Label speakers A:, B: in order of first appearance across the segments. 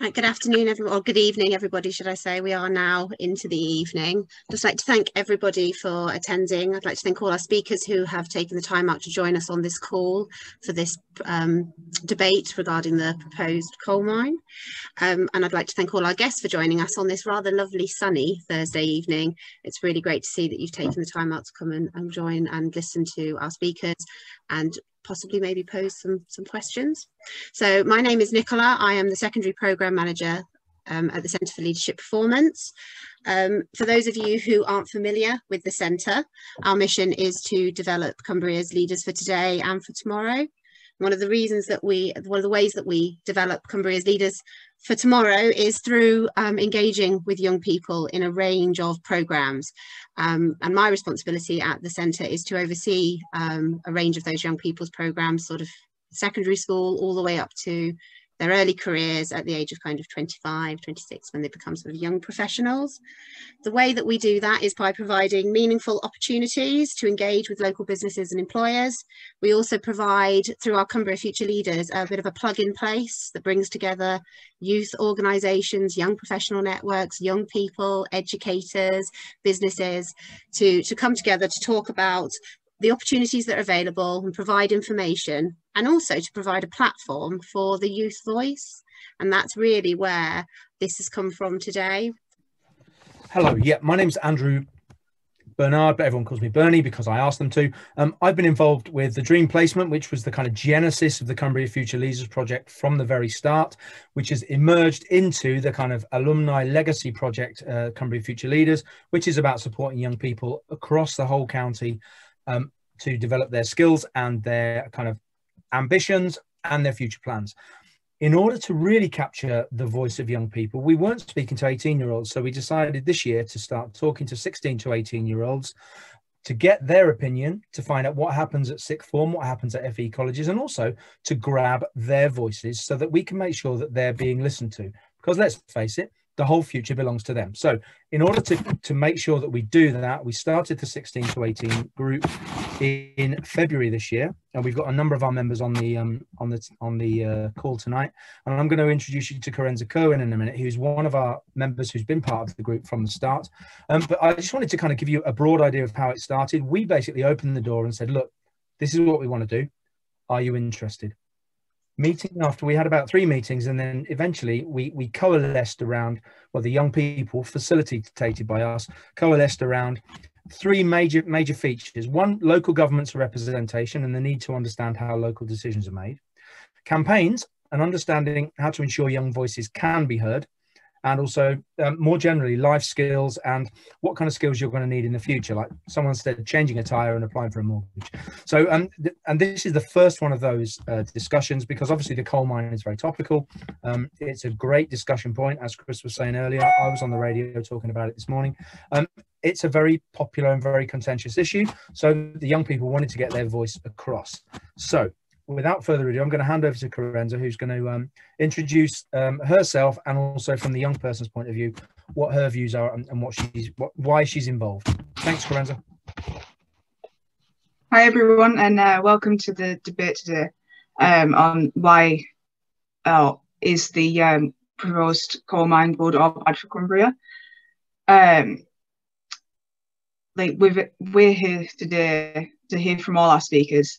A: Right, good afternoon, everyone, or good evening, everybody, should I say. We are now into the evening. Just like to thank everybody for attending. I'd like to thank all our speakers who have taken the time out to join us on this call for this um, debate regarding the proposed coal mine. Um, and I'd like to thank all our guests for joining us on this rather lovely sunny Thursday evening. It's really great to see that you've taken the time out to come and, and join and listen to our speakers and possibly maybe pose some, some questions. So my name is Nicola. I am the Secondary Programme Manager um, at the Centre for Leadership Performance. Um, for those of you who aren't familiar with the centre, our mission is to develop Cumbria's leaders for today and for tomorrow. One of the reasons that we, one of the ways that we develop Cumbria's leaders for tomorrow is through um, engaging with young people in a range of programmes. Um, and my responsibility at the centre is to oversee um, a range of those young people's programmes, sort of secondary school all the way up to their early careers at the age of kind of 25, 26, when they become sort of young professionals. The way that we do that is by providing meaningful opportunities to engage with local businesses and employers. We also provide, through our Cumbria Future Leaders, a bit of a plug-in place that brings together youth organisations, young professional networks, young people, educators, businesses, to, to come together to talk about the opportunities that are available and provide information and also to provide a platform for the youth voice. And that's really where this has come from today.
B: Hello, yeah, my name's Andrew Bernard, but everyone calls me Bernie because I asked them to. Um, I've been involved with the Dream Placement, which was the kind of genesis of the Cumbria Future Leaders project from the very start, which has emerged into the kind of alumni legacy project, uh, Cumbria Future Leaders, which is about supporting young people across the whole county um, to develop their skills and their kind of ambitions and their future plans. In order to really capture the voice of young people, we weren't speaking to 18 year olds. So we decided this year to start talking to 16 to 18 year olds to get their opinion, to find out what happens at sixth form, what happens at FE colleges, and also to grab their voices so that we can make sure that they're being listened to. Because let's face it, the whole future belongs to them. So in order to, to make sure that we do that, we started the 16 to 18 group in February this year, and we've got a number of our members on the um, on the on the uh, call tonight. And I'm going to introduce you to Karenza Cohen in a minute, who's one of our members who's been part of the group from the start. Um, but I just wanted to kind of give you a broad idea of how it started. We basically opened the door and said, "Look, this is what we want to do. Are you interested?" Meeting after we had about three meetings and then eventually we we coalesced around well the young people facilitated by us coalesced around three major major features. One local government's representation and the need to understand how local decisions are made. Campaigns and understanding how to ensure young voices can be heard and also um, more generally life skills and what kind of skills you're going to need in the future. Like someone said changing a tire and applying for a mortgage. So um, th- and this is the first one of those uh, discussions because obviously the coal mine is very topical. Um, it's a great discussion point. As chris was saying earlier i was on the radio talking about it this morning. Um, it's a very popular and very contentious issue. So the young people wanted to get their voice across. So without further ado, I'm going to hand over to Karenza, who's going to um, introduce um, herself and also from the young person's point of view, what her views are and, and what she's, what, why she's involved. Thanks, Karenza.
C: Hi, everyone, and uh, welcome to the debate today um, on why uh, is the um, proposed coal mine board of bad Cumbria. Um, like we've, we're here today to hear from all our speakers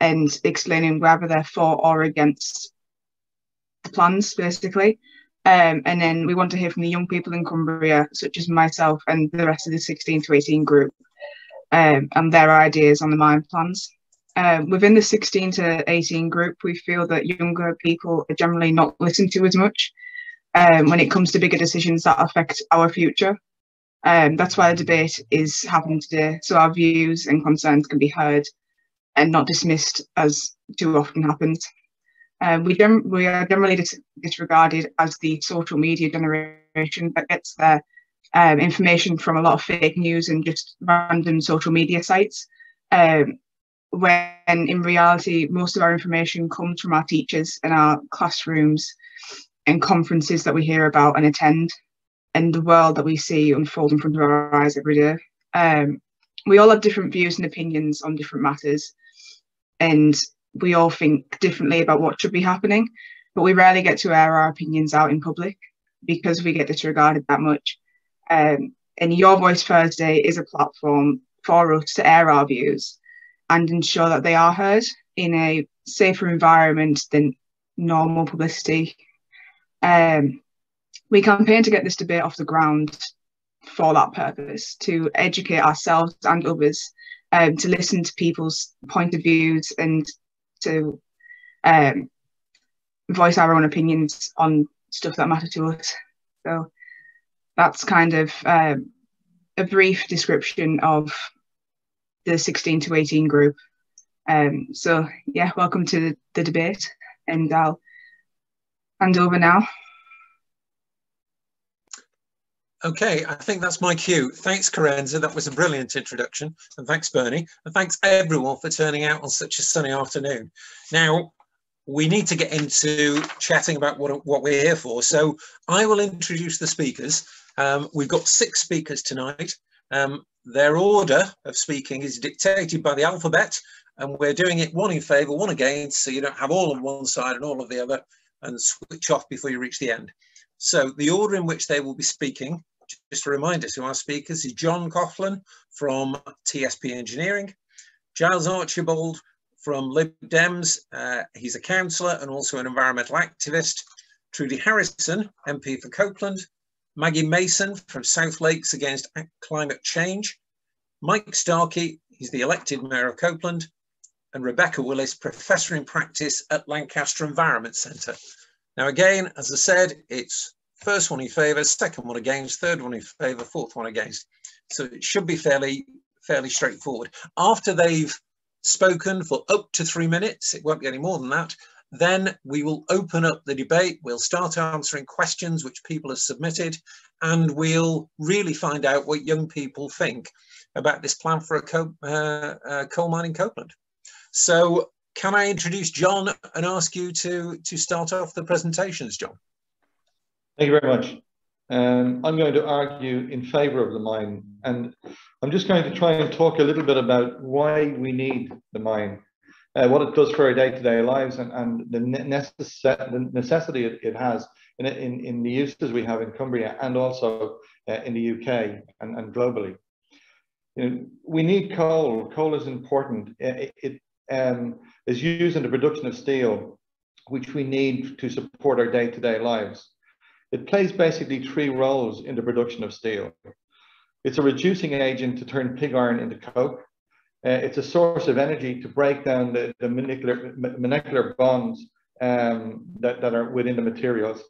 C: and explaining whether they're for or against the plans, basically. Um, and then we want to hear from the young people in Cumbria, such as myself and the rest of the 16 to 18 group, um, and their ideas on the mine plans. Um, within the 16 to 18 group, we feel that younger people are generally not listened to as much um, when it comes to bigger decisions that affect our future. Um, that's why the debate is happening today, so our views and concerns can be heard and not dismissed as too often happens. Um, we, we are generally dis disregarded as the social media generation that gets their um, information from a lot of fake news and just random social media sites. Um, when in reality, most of our information comes from our teachers and our classrooms and conferences that we hear about and attend, and the world that we see unfold in front of our eyes every day. Um, we all have different views and opinions on different matters, and we all think differently about what should be happening. but we rarely get to air our opinions out in public because we get disregarded that much. Um, and Your Voice Thursday is a platform for us to air our views and ensure that they are heard in a safer environment than normal publicity. Um, we campaign to get this debate off the ground for that purpose, to educate ourselves and others, um, to listen to people's point of views and to um, voice our own opinions on stuff that matter to us. So that's kind of um, a brief description of the 16 to 18 group. Um, so yeah, welcome to the, the debate and I'll hand over now.
D: Okay, I think that's my cue. Thanks, Karenza. That was a brilliant introduction. And thanks, Bernie. And thanks, everyone, for turning out on such a sunny afternoon. Now, we need to get into chatting about what, what we're here for. So I will introduce the speakers. Um, we've got six speakers tonight. Um, their order of speaking is dictated by the alphabet, and we're doing it one in favour, one against, so you don't have all on one side and all of the other, and switch off before you reach the end. So the order in which they will be speaking, just a reminder to our speakers, is John Coughlin from TSP Engineering, Giles Archibald from Lib Dems, uh, he's a councillor and also an environmental activist, Trudy Harrison, MP for Copeland, Maggie Mason from South Lakes Against Climate Change, Mike Starkey, he's the elected Mayor of Copeland, and Rebecca Willis, Professor in Practice at Lancaster Environment Centre. Now, again, as I said, it's first one in favour, second one against, third one in favour, fourth one against. So it should be fairly, fairly straightforward. After they've spoken for up to three minutes, it won't be any more than that, then we will open up the debate. We'll start answering questions which people have submitted, and we'll really find out what young people think about this plan for a co uh, uh, coal mine in Copeland. So can I introduce John and ask you to, to start off the presentations, John?
E: Thank you very much. Um, I'm going to argue in favour of the mine, and I'm just going to try and talk a little bit about why we need the mine, uh, what it does for our day-to-day lives, and, and the, necess the necessity it, it has in, in, in, the uses we have in Cumbria and also uh, in the UK and, and globally. You know, we need coal. Coal is important. It, it um, is used in the production of steel, which we need to support our day-to-day lives. It plays basically three roles in the production of steel. It's a reducing agent to turn pig iron into coke. Uh, it's a source of energy to break down the, the molecular, molecular bonds um, that, that are within the materials.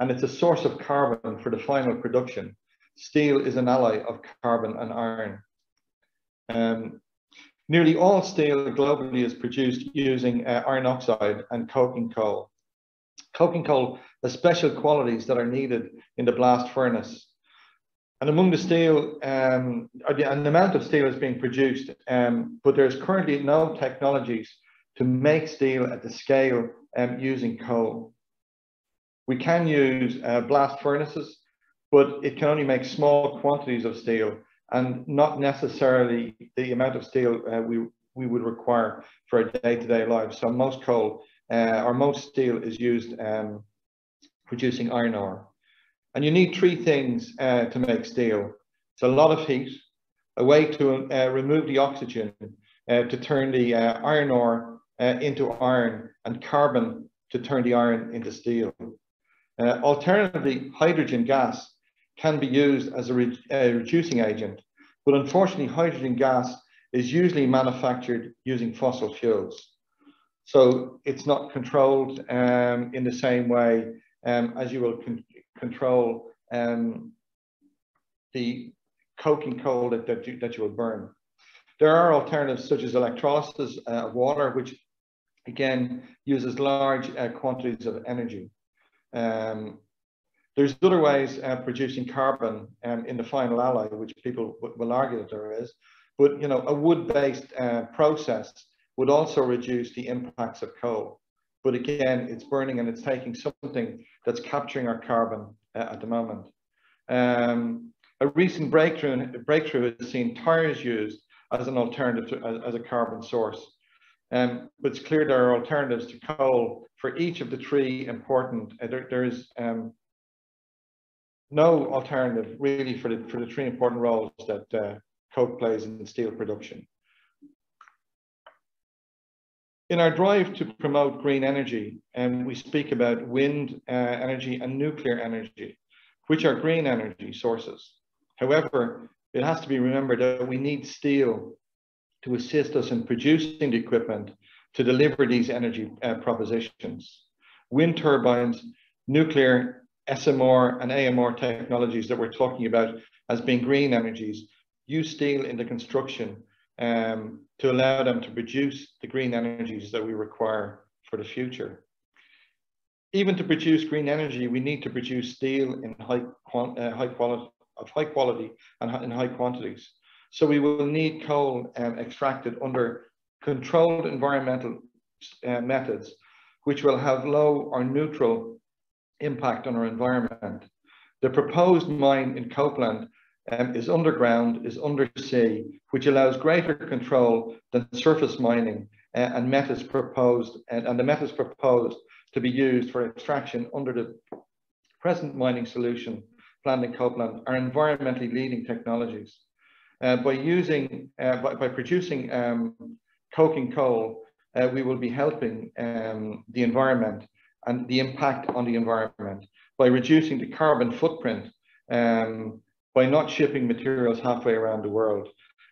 E: And it's a source of carbon for the final production. Steel is an alloy of carbon and iron. Um, Nearly all steel globally is produced using uh, iron oxide and coking coal. Coking coal has special qualities that are needed in the blast furnace. And among the steel, um, an amount of steel is being produced, um, but there's currently no technologies to make steel at the scale um, using coal. We can use uh, blast furnaces, but it can only make small quantities of steel and not necessarily the amount of steel uh, we, we would require for our day-to-day lives. So most coal uh, or most steel is used um, producing iron ore. And you need three things uh, to make steel. It's a lot of heat, a way to uh, remove the oxygen uh, to turn the uh, iron ore into iron and carbon to turn the iron into steel. alternatively, hydrogen gas can be used as a, re a reducing agent, but unfortunately hydrogen gas is usually manufactured using fossil fuels. So it's not controlled um, in the same way um, as you will con control um, the coking coal that, that, you, that you will burn. There are alternatives such as electrolysis uh, of water, which again uses large uh, quantities of energy. Um, there's other ways of producing carbon um, in the final alloy, which people will argue that there is. But you know, a wood-based uh, process would also reduce the impacts of coal. But again, it's burning and it's taking something that's capturing our carbon uh, at the moment. Um, a recent breakthrough, breakthrough has seen tires used as an alternative to, as, as a carbon source. Um, but it's clear there are alternatives to coal for each of the three important, uh, there, there is um, no alternative really for the, for the three important roles that uh, coke plays in steel production. In our drive to promote green energy, um, we speak about wind uh, energy and nuclear energy, which are green energy sources. However, it has to be remembered that we need steel to assist us in producing the equipment to deliver these energy uh, propositions. Wind turbines, nuclear, SMR and AMR technologies that we're talking about as being green energies use steel in the construction um, to allow them to produce the green energies that we require for the future. Even to produce green energy, we need to produce steel in high, uh, high quality, of high quality and in high quantities. So we will need coal um, extracted under controlled environmental uh, methods, which will have low or neutral impact on our environment. The proposed mine in Copeland um, is underground, is undersea, which allows greater control than surface mining uh, and methods proposed, and, and the methods proposed to be used for extraction under the present mining solution planned in Copeland are environmentally leading technologies. Uh, by using, uh, by, by, producing um, coking coal, uh, we will be helping um, the environment and the impact on the environment by reducing the carbon footprint um, by not shipping materials halfway around the world.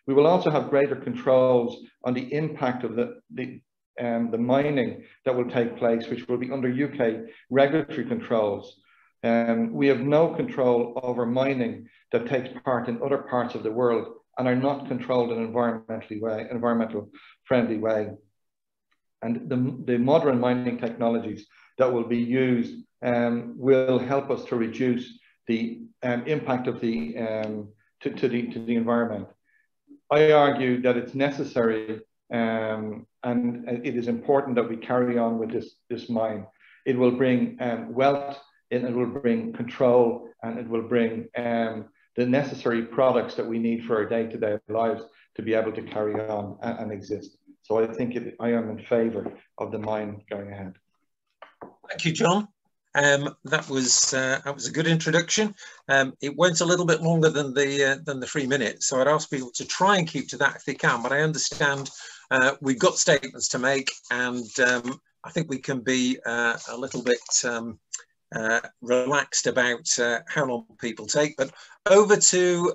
E: We will also have greater controls on the impact of the, the, um, the mining that will take place, which will be under UK regulatory controls. Um, we have no control over mining that takes part in other parts of the world and are not controlled in an environmentally way, environmental friendly way. And the, the modern mining technologies that will be used um, will help us to reduce the um, impact of the um, to, to, the to the environment. I argue that it's necessary um, and it is important that we carry on with this this mine. It will bring um, wealth, and it will bring control, and it will bring um, the necessary products that we need for our day-to-day -day lives to be able to carry on and, and exist. So I think it, I am in favour of the mine going ahead.
D: Thank you, John. Um, that was uh, that was a good introduction. Um, it went a little bit longer than the uh, than the three minutes, so I'd ask people to try and keep to that if they can. But I understand uh, we've got statements to make, and um, I think we can be uh, a little bit um, uh, relaxed about uh, how long people take. But over to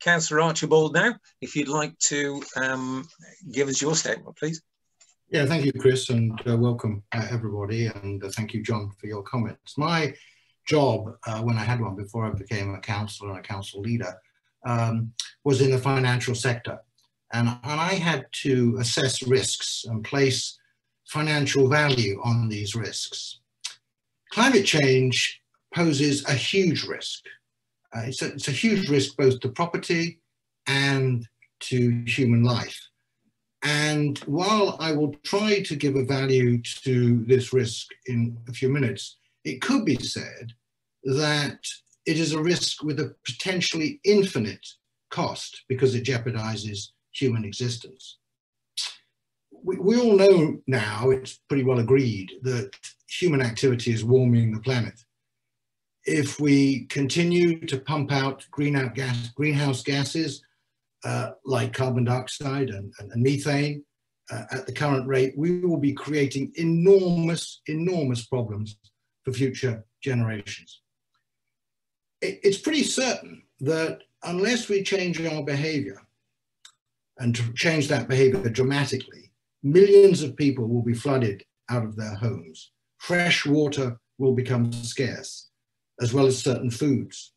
D: Councillor Archibald now, if you'd like to um, give us your statement, please.
F: Yeah, thank you, Chris, and uh, welcome uh, everybody, and uh, thank you, John, for your comments. My job, uh, when I had one before I became a councillor and a council leader, um, was in the financial sector. And, and I had to assess risks and place financial value on these risks. Climate change poses a huge risk. Uh, it's, a, it's a huge risk both to property and to human life. And while I will try to give a value to this risk in a few minutes, it could be said that it is a risk with a potentially infinite cost because it jeopardizes human existence. We, we all know now, it's pretty well agreed, that human activity is warming the planet. If we continue to pump out greenhouse, gas, greenhouse gases uh, like carbon dioxide and, and, and methane uh, at the current rate, we will be creating enormous, enormous problems for future generations. It, it's pretty certain that unless we change our behavior and to change that behavior dramatically, millions of people will be flooded out of their homes. Fresh water will become scarce, as well as certain foods.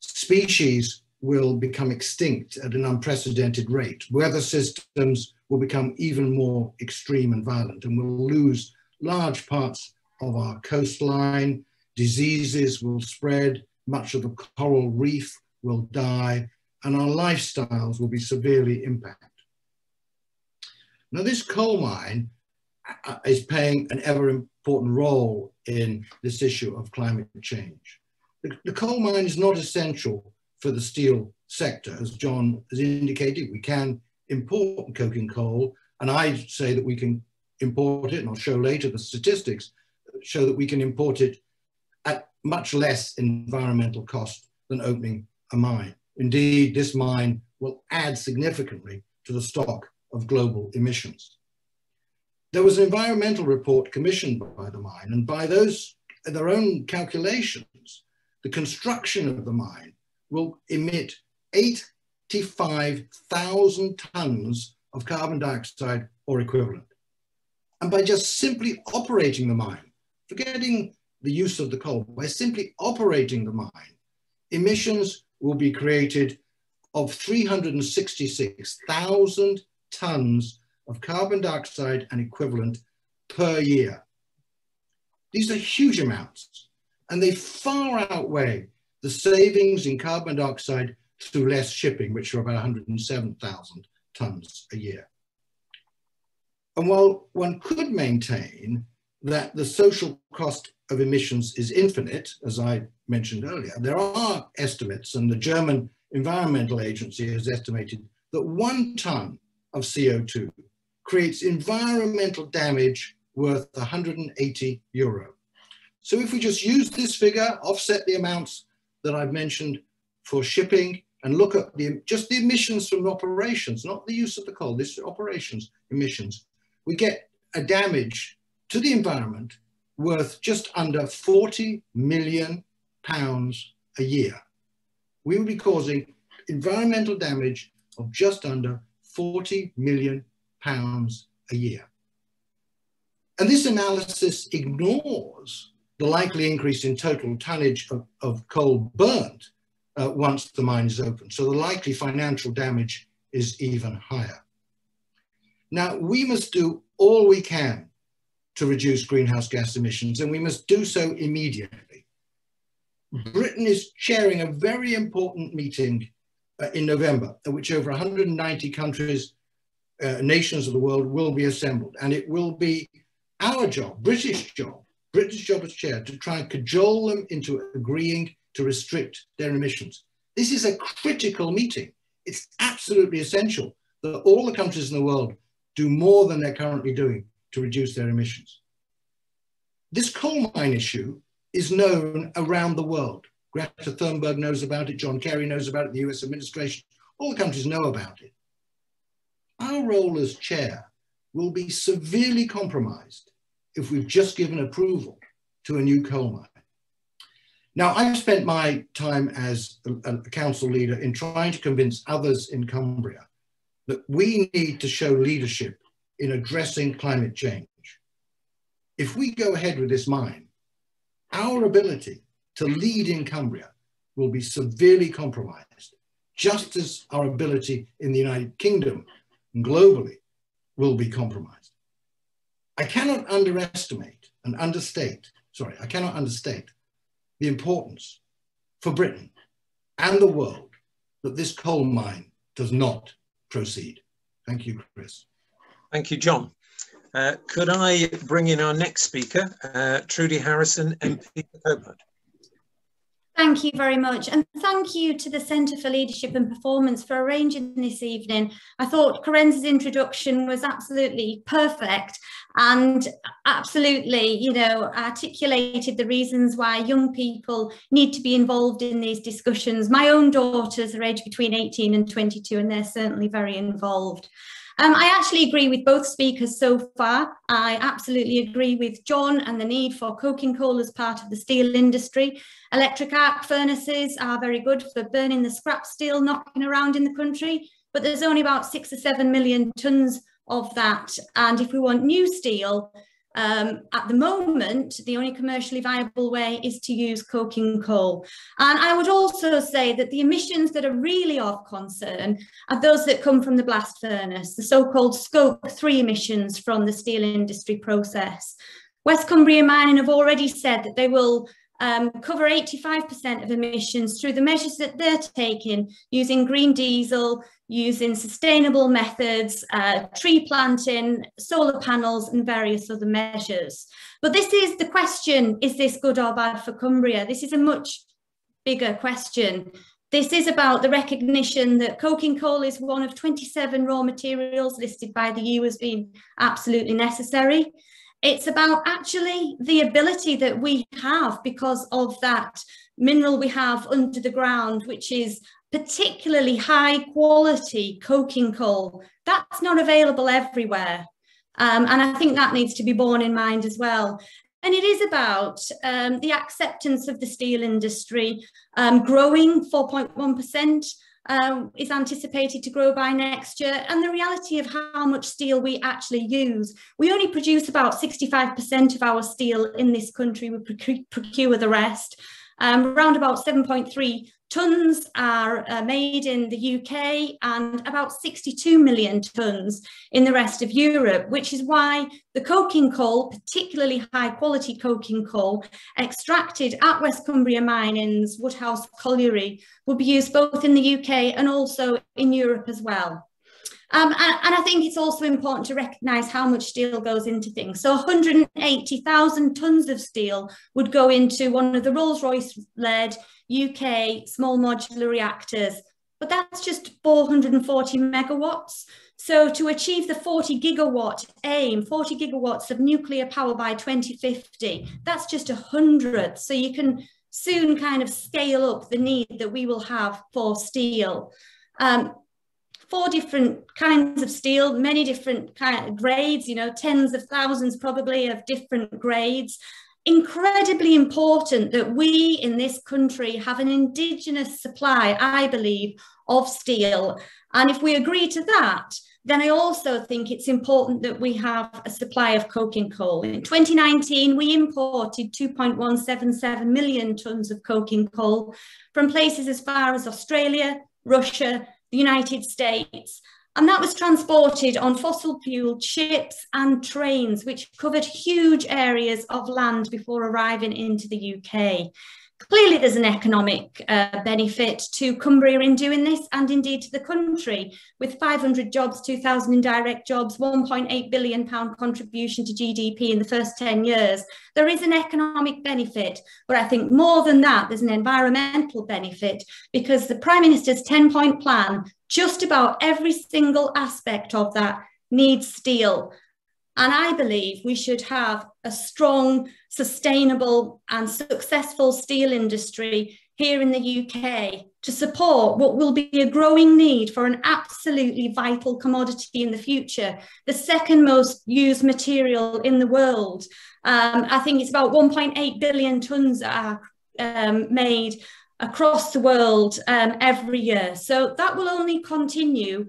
F: Species will become extinct at an unprecedented rate. Weather systems will become even more extreme and violent, and we'll lose large parts of our coastline. Diseases will spread, much of the coral reef will die, and our lifestyles will be severely impacted. Now, this coal mine uh, is playing an ever important role in this issue of climate change. The, the coal mine is not essential for the steel sector. As John has indicated, we can import coking coal And I say that we can import it, and I'll show later the statistics show that we can import it at much less environmental cost than opening a mine. Indeed, this mine will add significantly to the stock of global emissions. There was an environmental report commissioned by the mine, and by those their own calculations, the construction of the mine will emit 85,000 tons of carbon dioxide or equivalent. And by just simply operating the mine, forgetting the use of the coal, by simply operating the mine, emissions will be created of 366,000 tons of carbon dioxide and equivalent per year. These are huge amounts, and they far outweigh the savings in carbon dioxide through less shipping, which are about 107,000 tons a year. And while one could maintain that the social cost of emissions is infinite, as I mentioned earlier, there are estimates, and the German Environmental Agency has estimated that one ton of CO2 creates environmental damage worth 180 euro. So if we just use this figure, offset the amounts that I've mentioned for shipping and look at the, just the emissions from operations, not the use of the coal, this operations emissions, we get a damage to the environment worth just under 40 million pounds a year. We will be causing environmental damage of just under 40 million pounds a year. And this analysis ignores the likely increase in total tonnage of, of coal burnt uh, once the mine is open. So the likely financial damage is even higher. Now, we must do all we can to reduce greenhouse gas emissions, and we must do so immediately. Britain is chairing a very important meeting uh, in November, at which over 190 countries, uh, nations of the world will be assembled. And it will be our job, British job, British job as chair, to try and cajole them into agreeing to restrict their emissions. This is a critical meeting. It's absolutely essential that all the countries in the world do more than they're currently doing to reduce their emissions. This coal mine issue is known around the world. Greta Thunberg knows about it, John Kerry knows about it, the US administration, all the countries know about it. Our role as chair will be severely compromised if we've just given approval to a new coal mine. Now, I've spent my time as a, a, council leader in trying to convince others in Cumbria that we need to show leadership in addressing climate change. If we go ahead with this mine, our ability to lead in Cumbria will be severely compromised, just as our ability in the United Kingdom and globally will be compromised. I cannot underestimate and understate, sorry, I cannot understate the importance for Britain and the world that this coal mine does not proceed. Thank you, Chris.
D: Thank you, John. Uh, could I bring in our next speaker, uh, Trudy Harrison, MP for Copeland?
G: Thank you very much. And thank you to the Centre for Leadership and Performance for arranging this evening. I thought Karenza's introduction was absolutely perfect and absolutely, you know, articulated the reasons why young people need to be involved in these discussions. My own daughters are aged between 18 and 22 and they're certainly very involved. Um, I actually agree with both speakers so far. I absolutely agree with John and the need for coking coal as part of the steel industry. Electric arc furnaces are very good for burning the scrap steel knocking around in the country, but there's only about six or seven million tonnes of that. And if we want new steel, um, at the moment, the only commercially viable way is to use coking coal. And I would also say that the emissions that are really of concern are those that come from the blast furnace, the so-called scope three emissions from the steel industry process. West Cumbria Mining have already said that they will um, cover 85% of emissions through the measures that they're taking using green diesel, using sustainable methods, uh, tree planting, solar panels and various other measures. But this is the question, is this good or bad for Cumbria? This is a much bigger question. This is about the recognition that coking coal is one of 27 raw materials listed by the EU as being absolutely necessary. It's about actually the ability that we have because of that mineral we have under the ground, which is particularly high quality coking coal. That's not available everywhere. Um, and I think that needs to be borne in mind as well. And it is about um, the acceptance of the steel industry um, growing 4.1%, um, is anticipated to grow by next year, and the reality of how much steel we actually use. We only produce about 65% of our steel in this country, we procure the rest. Um, around about 7.3 Tons are uh, made in the UK and about 62 million tonnes in the rest of Europe, which is why the coking coal, particularly high quality coking coal, extracted at West Cumbria Mining's Woodhouse Colliery, will be used both in the UK and also in Europe as well. Um, and, and, I think it's also important to recognise how much steel goes into things. So 180,000 tonnes of steel would go into one of the Rolls-Royce led UK small modular reactors, but that's just 440 megawatts. So to achieve the 40 gigawatt aim, 40 gigawatts of nuclear power by 2050, that's just a hundredth. So you can soon kind of scale up the need that we will have for steel. Um, four different kinds of steel, many different kind of grades, you know, tens of thousands probably of different grades. Incredibly important that we in this country have an indigenous supply, I believe, of steel. And if we agree to that, then I also think it's important that we have a supply of coking coal. In 2019, we imported 2.177 million tonnes of coking coal from places as far as Australia, Russia, the United States. And that was transported on fossil fueled ships and trains, which covered huge areas of land before arriving into the UK. Clearly, there's an economic uh, benefit to Cumbria in doing this and indeed to the country, with 500 jobs, 2,000 indirect jobs, 1.8 billion pound contribution to GDP in the first 10 years. There is an economic benefit, but I think more than that, there's an environmental benefit because the Prime Minister's 10 point plan, just about every single aspect of that needs steel. And I believe we should have a strong, sustainable, and successful steel industry here in the UK to support what will be a growing need for an absolutely vital commodity in the future, the second most used material in the world. Um, I think it's about 1.8 billion tonnes are um, made across the world um, every year. So that will only continue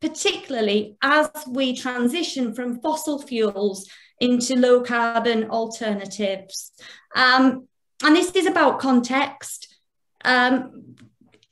G: particularly as we transition from fossil fuels into low carbon alternatives. Um, and this is about context. Um,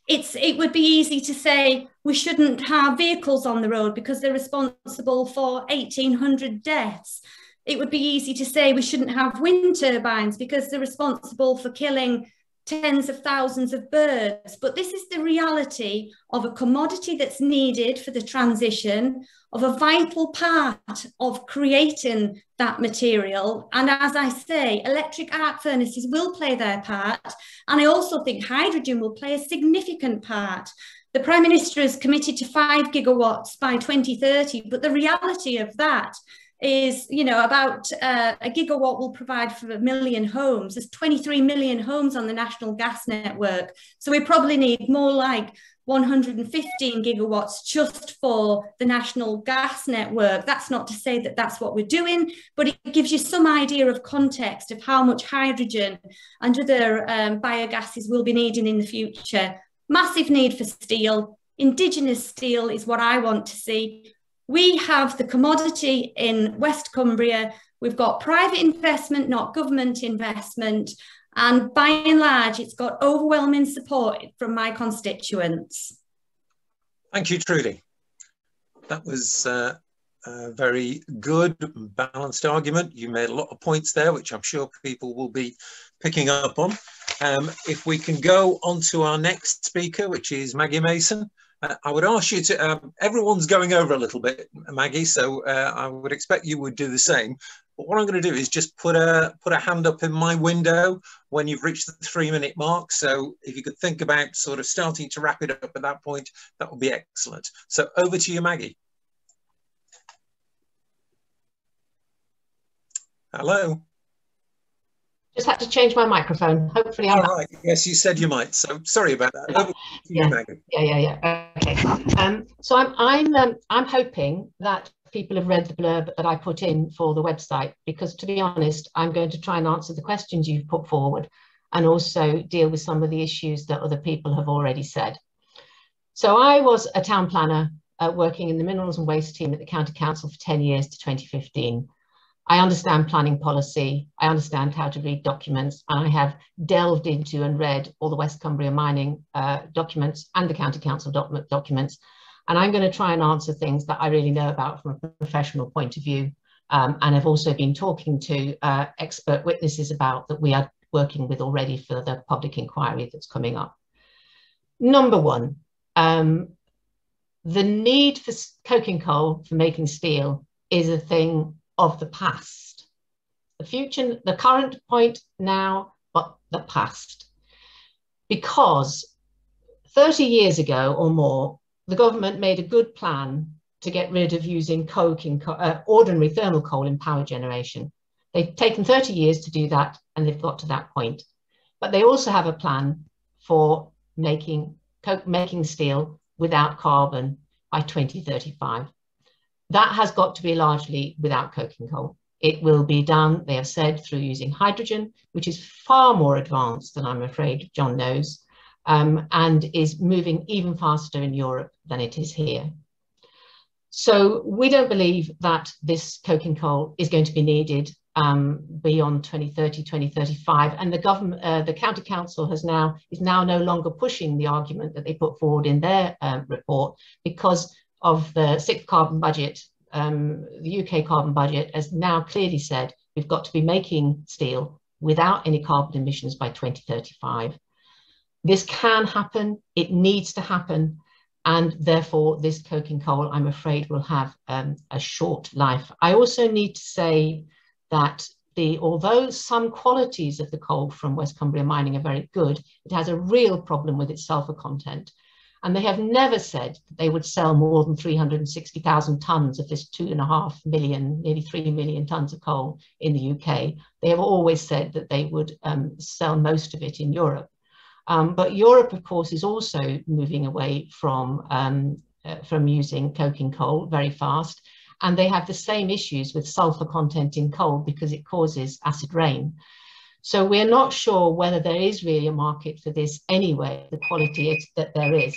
G: it's, it would be easy to say we shouldn't have vehicles on the road because they're responsible for 1,800 deaths. It would be easy to say we shouldn't have wind turbines because they're responsible for killing tens of thousands of birds. But this is the reality of a commodity that's needed for the transition, of a vital part of creating that material. And as I say, electric arc furnaces will play their part. And I also think hydrogen will play a significant part. The Prime Minister is committed to five gigawatts by 2030, but the reality of that is, you know, about uh, a gigawatt will provide for a million homes. There's 23 million homes on the national gas network. So we probably need more like 115 gigawatts just for the national gas network. That's not to say that that's what we're doing, but it gives you some idea of context of how much hydrogen and other um, biogases will be needing in the future. Massive need for steel. Indigenous steel is what I want to see. We have the commodity in West Cumbria. We've got private investment, not government investment. And by and large, it's got overwhelming support from my constituents.
D: Thank you, Trudy. That was uh, a very good, balanced argument. You made a lot of points there, which I'm sure people will be picking up on. Um, if we can go on to our next speaker, which is Maggie Mason. Uh, I would ask you to, um, everyone's going over a little bit, Maggie, so uh, I would expect you would do the same. But what I'm going to do is just put a put a hand up in my window when you've reached the three minute mark. So if you could think about sort of starting to wrap it up at that point, that would be excellent. So over to you, Maggie. Hello.
H: Just had to change my microphone. Hopefully,
D: I'm. All right. Yes, you said you might. So sorry about that.
H: Yeah. yeah, yeah, yeah. Okay. Um, so I'm, I'm, um, I'm hoping that people have read the blurb that I put in for the website because, to be honest, I'm going to try and answer the questions you've put forward, and also deal with some of the issues that other people have already said. So I was a town planner uh, working in the minerals and waste team at the county council for 10 years to 2015. I understand planning policy, I understand how to read documents, and I have delved into and read all the West Cumbria mining uh, documents and the County Council doc documents. And I'm going to try and answer things that I really know about from a professional point of view. Um, and I've also been talking to uh, expert witnesses about that we are working with already for the public inquiry that's coming up. Number one, um, the need for coking coal for making steel is a thing of the past. The future, the current point now, but the past. Because 30 years ago or more, the government made a good plan to get rid of using coke in uh, ordinary thermal coal in power generation. They've taken 30 years to do that and they've got to that point. But they also have a plan for making coke, making steel without carbon by 2035. That has got to be largely without coking coal. It will be done, they have said, through using hydrogen, which is far more advanced than I'm afraid John knows, um, and is moving even faster in Europe than it is here. So we don't believe that this coking coal is going to be needed um, beyond 2030, 2035. And the government, uh, the county council has now is now no longer pushing the argument that they put forward in their um, report because of the sixth carbon budget, um, the UK carbon budget has now clearly said we've got to be making steel without any carbon emissions by 2035. This can happen, it needs to happen, and therefore this coking coal, I'm afraid, will have um, a short life. I also need to say that the, although some qualities of the coal from West Cumbria mining are very good, it has a real problem with its sulfur content. And they have never said that they would sell more than 360,000 tonnes of this two and a half million, nearly three million tonnes of coal in the UK. They have always said that they would um, sell most of it in Europe. Um, but Europe, of course, is also moving away from, um, uh, from using coking coal very fast. And they have the same issues with sulfur content in coal because it causes acid rain. So we're not sure whether there is really a market for this anyway, the quality that there is.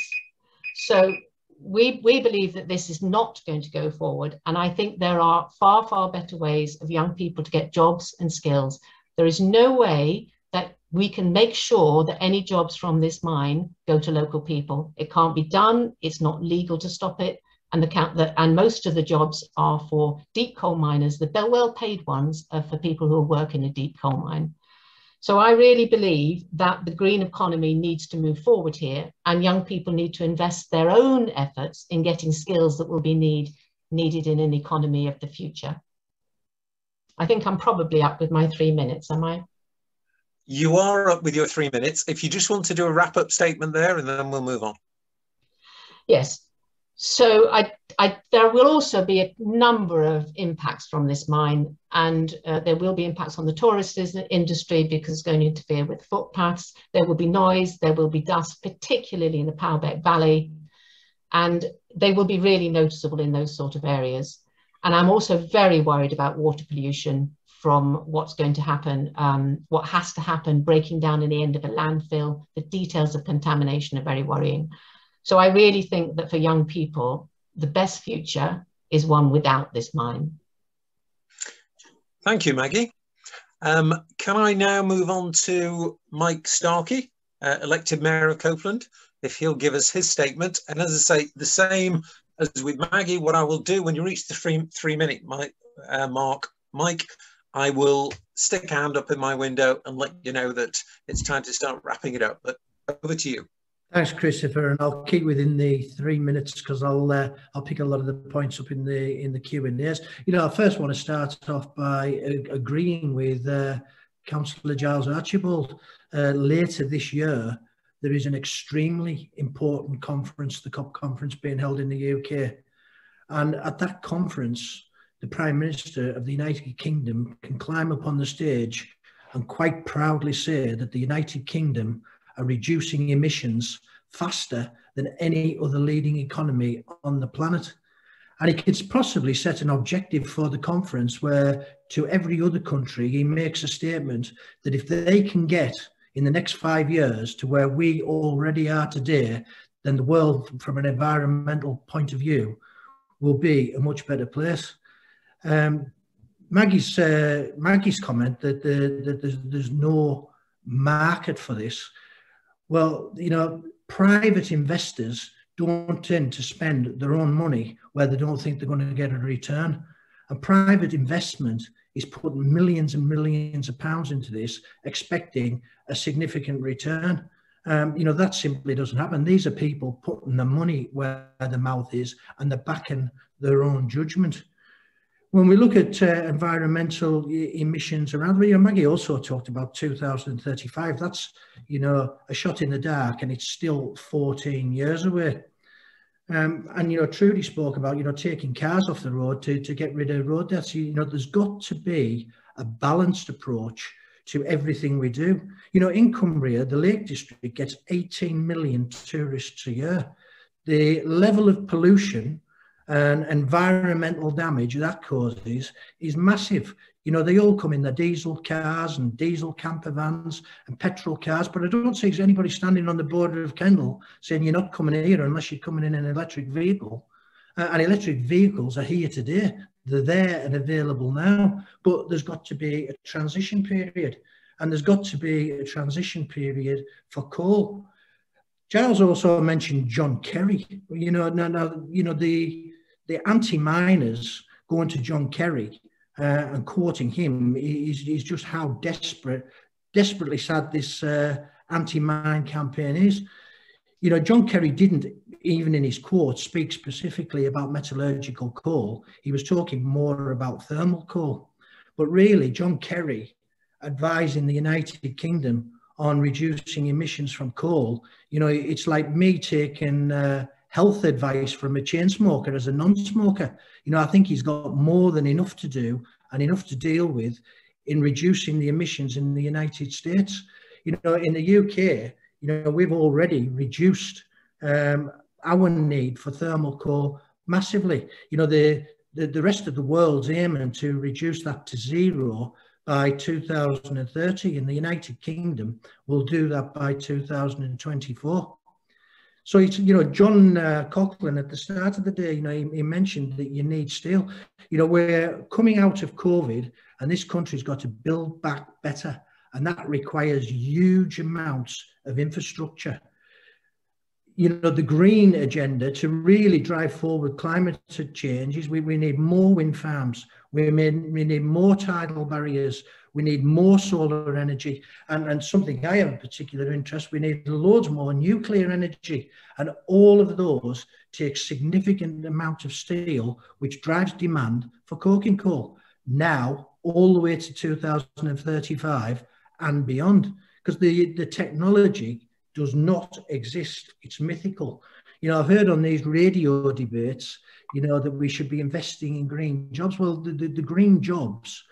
H: So we, we believe that this is not going to go forward. And I think there are far, far better ways of young people to get jobs and skills. There is no way that we can make sure that any jobs from this mine go to local people. It can't be done. It's not legal to stop it. And the count that and most of the jobs are for deep coal miners. The well paid ones are for people who work in a deep coal mine. So I really believe that the green economy needs to move forward here and young people need to invest their own efforts in getting skills that will be need, needed in an economy of the future. I think I'm probably up with my three minutes, am I?
D: You are up with your three minutes. If you just want to do a wrap up statement there and then we'll move on.
H: Yes, so I, I, there will also be a number of impacts from this mine, and uh, there will be impacts on the tourist industry because it's going to interfere with footpaths. There will be noise, there will be dust, particularly in the Powbeck Valley, and they will be really noticeable in those sort of areas. And I'm also very worried about water pollution from what's going to happen, um, what has to happen, breaking down in the end of a landfill. The details of contamination are very worrying. So I really think that for young people, the best future is one without this mine.
D: Thank you, Maggie. Um, can I now move on to Mike Starkey, uh, elected Mayor of Copeland, if he'll give us his statement. And as I say, the same as with Maggie, what I will do when you reach the three, three minute uh, mark, Mike, I will stick a hand up in my window and let you know that it's time to start wrapping it up. But over to you.
I: Thanks, Christopher, and I'll keep within the three minutes because I'll uh, I'll pick a lot of the points up in the in the Q and A's. You know, I first want to start off by uh, agreeing with uh, Councillor Giles Archibald. Uh, later this year, there is an extremely important conference, the COP conference, being held in the UK, and at that conference, the Prime Minister of the United Kingdom can climb upon the stage and quite proudly say that the United Kingdom are reducing emissions faster than any other leading economy on the planet. And he could possibly set an objective for the conference where to every other country, he makes a statement that if they can get in the next five years to where we already are today, then the world from an environmental point of view will be a much better place. Um, Maggie's, uh, Maggie's comment that, the, that there's, there's no market for this well, you know, private investors don't tend to spend their own money where they don't think they're going to get a return. And private investment is putting millions and millions of pounds into this, expecting a significant return. Um, you know, that simply doesn't happen. These are people putting the money where the mouth is and they're backing their own judgment. When we look at uh, environmental emissions around, you know, Maggie also talked about 2035. That's, you know, a shot in the dark and it's still 14 years away. Um, and, you know, Trudy spoke about, you know, taking cars off the road to, to get rid of road deaths. You know, there's got to be a balanced approach to everything we do. You know, in Cumbria, the Lake District gets 18 million tourists a year. The level of pollution and environmental damage that causes is massive. You know, they all come in their diesel cars and diesel camper vans and petrol cars, but I don't see anybody standing on the border of Kendal saying you're not coming here unless you're coming in an electric vehicle. Uh, and electric vehicles are here today. They're there and available now, but there's got to be a transition period. And there's got to be a transition period for coal. Giles also mentioned John Kerry. You know, now, now you know the the anti-miners going to John Kerry uh, and quoting him is, is just how desperate, desperately sad this uh, anti-mine campaign is. You know, John Kerry didn't, even in his quote, speak specifically about metallurgical coal. He was talking more about thermal coal. But really, John Kerry advising the United Kingdom on reducing emissions from coal, you know, it's like me taking uh, health advice from a chain smoker as a non-smoker. You know, I think he's got more than enough to do and enough to deal with in reducing the emissions in the United States. You know, in the UK, you know, we've already reduced um, our need for thermal coal massively. You know, the, the, the rest of the world's aiming to reduce that to zero by 2030 and the United Kingdom will do that by 2024. So, it's you know, John uh, Coughlin at the start of the day, you know, he, he, mentioned that you need steel. You know, we're coming out of COVID and this country's got to build back better. And that requires huge amounts of infrastructure. You know, the green agenda to really drive forward climate change is we, we need more wind farms. We, may, we need more tidal barriers. We need more solar energy. And, and something I have a particular interest, we need loads more nuclear energy. And all of those take significant amount of steel, which drives demand for coking coal now all the way to 2035 and beyond. Because the, the technology does not exist. It's mythical. You know, I've heard on these radio debates, you know, that we should be investing in green jobs. Well, the, the, the green jobs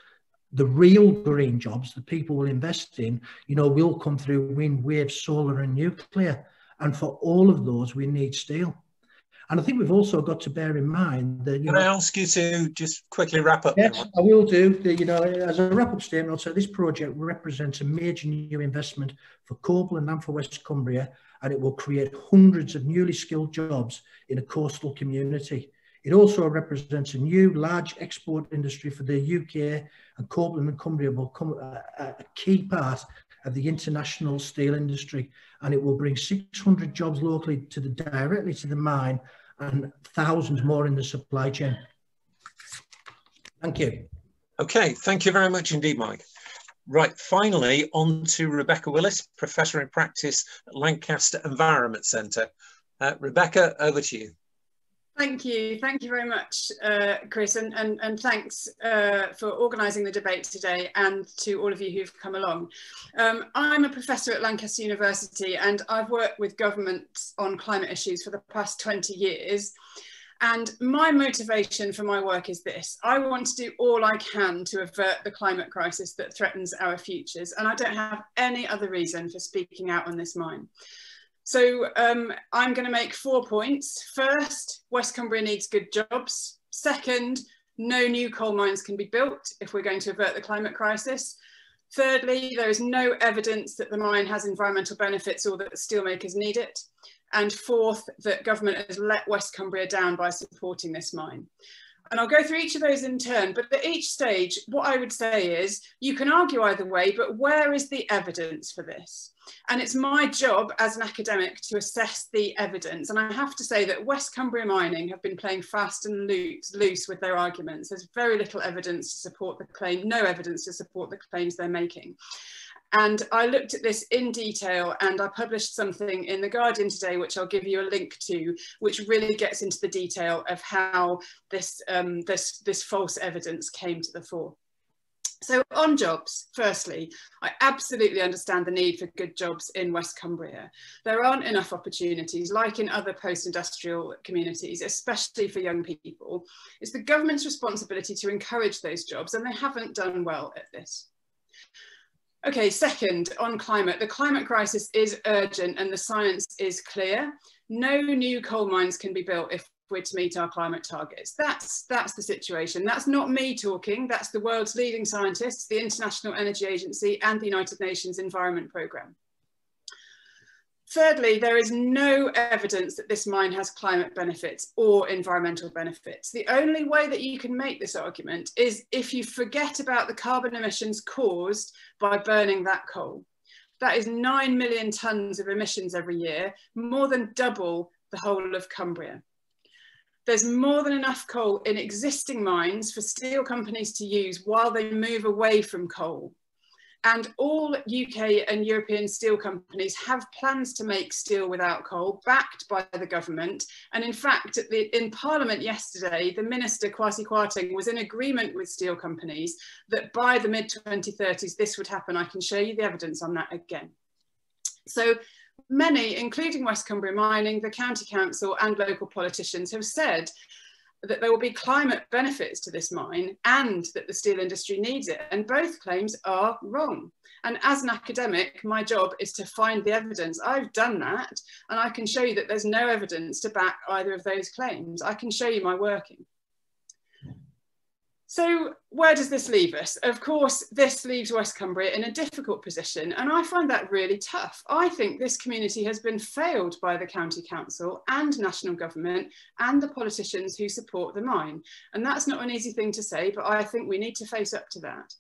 I: the real green jobs that people will invest in, you know, will come through wind, wave, solar, and nuclear. And for all of those, we need steel. And I think we've also got to bear in mind that.
D: Can know, I ask you to just quickly wrap up?
I: Yes, I will do. The, you know, as a wrap up statement, say this project represents a major new investment for Copeland and for West Cumbria, and it will create hundreds of newly skilled jobs in a coastal community. It also represents a new large export industry for the UK and Copeland and Cumbria will become a, a key part of the international steel industry and it will bring 600 jobs locally to the directly to the mine and thousands more in the supply chain. Thank you.
D: Okay, thank you very much indeed, Mike. Right, finally, on to Rebecca Willis, Professor in Practice at Lancaster Environment Centre. Uh, Rebecca, over to you.
J: Thank you. Thank you very much, uh, Chris, and, and, and thanks uh, for organising the debate today and to all of you who've come along. Um, I'm a professor at Lancaster University and I've worked with governments on climate issues for the past 20 years. And my motivation for my work is this. I want to do all I can to avert the climate crisis that threatens our futures. And I don't have any other reason for speaking out on this mine. So um, I'm going to make four points. First, West Cumbria needs good jobs. Second, no new coal mines can be built if we're going to avert the climate crisis. Thirdly, there is no evidence that the mine has environmental benefits or that steelmakers need it. And fourth, that government has let West Cumbria down by supporting this mine. And I'll go through each of those in turn, but at each stage, what I would say is you can argue either way, but where is the evidence for this? And it's my job as an academic to assess the evidence. And I have to say that West Cumbria Mining have been playing fast and loose, loose with their arguments. There's very little evidence to support the claim, no evidence to support the claims they're making. And I looked at this in detail and I published something in The Guardian today, which I'll give you a link to, which really gets into the detail of how this, um, this, this false evidence came to the fore. So on jobs, firstly, I absolutely understand the need for good jobs in West Cumbria. There aren't enough opportunities, like in other post-industrial communities, especially for young people. It's the government's responsibility to encourage those jobs, and they haven't done well at this. Okay, second, on climate. The climate crisis is urgent and the science is clear. No new coal mines can be built if we're to meet our climate targets. That's, that's the situation. That's not me talking, that's the world's leading scientists, the International Energy Agency and the United Nations Environment Programme. Thirdly, there is no evidence that this mine has climate benefits or environmental benefits. The only way that you can make this argument is if you forget about the carbon emissions caused by burning that coal. That is 9 million tonnes of emissions every year, more than double the whole of Cumbria. There's more than enough coal in existing mines for steel companies to use while they move away from coal. And all UK and European steel companies have plans to make steel without coal, backed by the government. And in fact, the, in Parliament yesterday, the Minister, Kwasi Kwarteng, was in agreement with steel companies that by the mid-2030s, this would happen. I can show you the evidence on that again. So many, including West Cumbria Mining, the County Council and local politicians have said that there will be climate benefits to this mine and that the steel industry needs it. And both claims are wrong. And as an academic, my job is to find the evidence. I've done that and I can show you that there's no evidence to back either of those claims. I can show you my working. So where does this leave us? Of course, this leaves West Cumbria in a difficult position, and I find that really tough. I think this community has been failed by the County Council and national government and the politicians who support the mine. And that's not an easy thing to say, but I think we need to face up to that.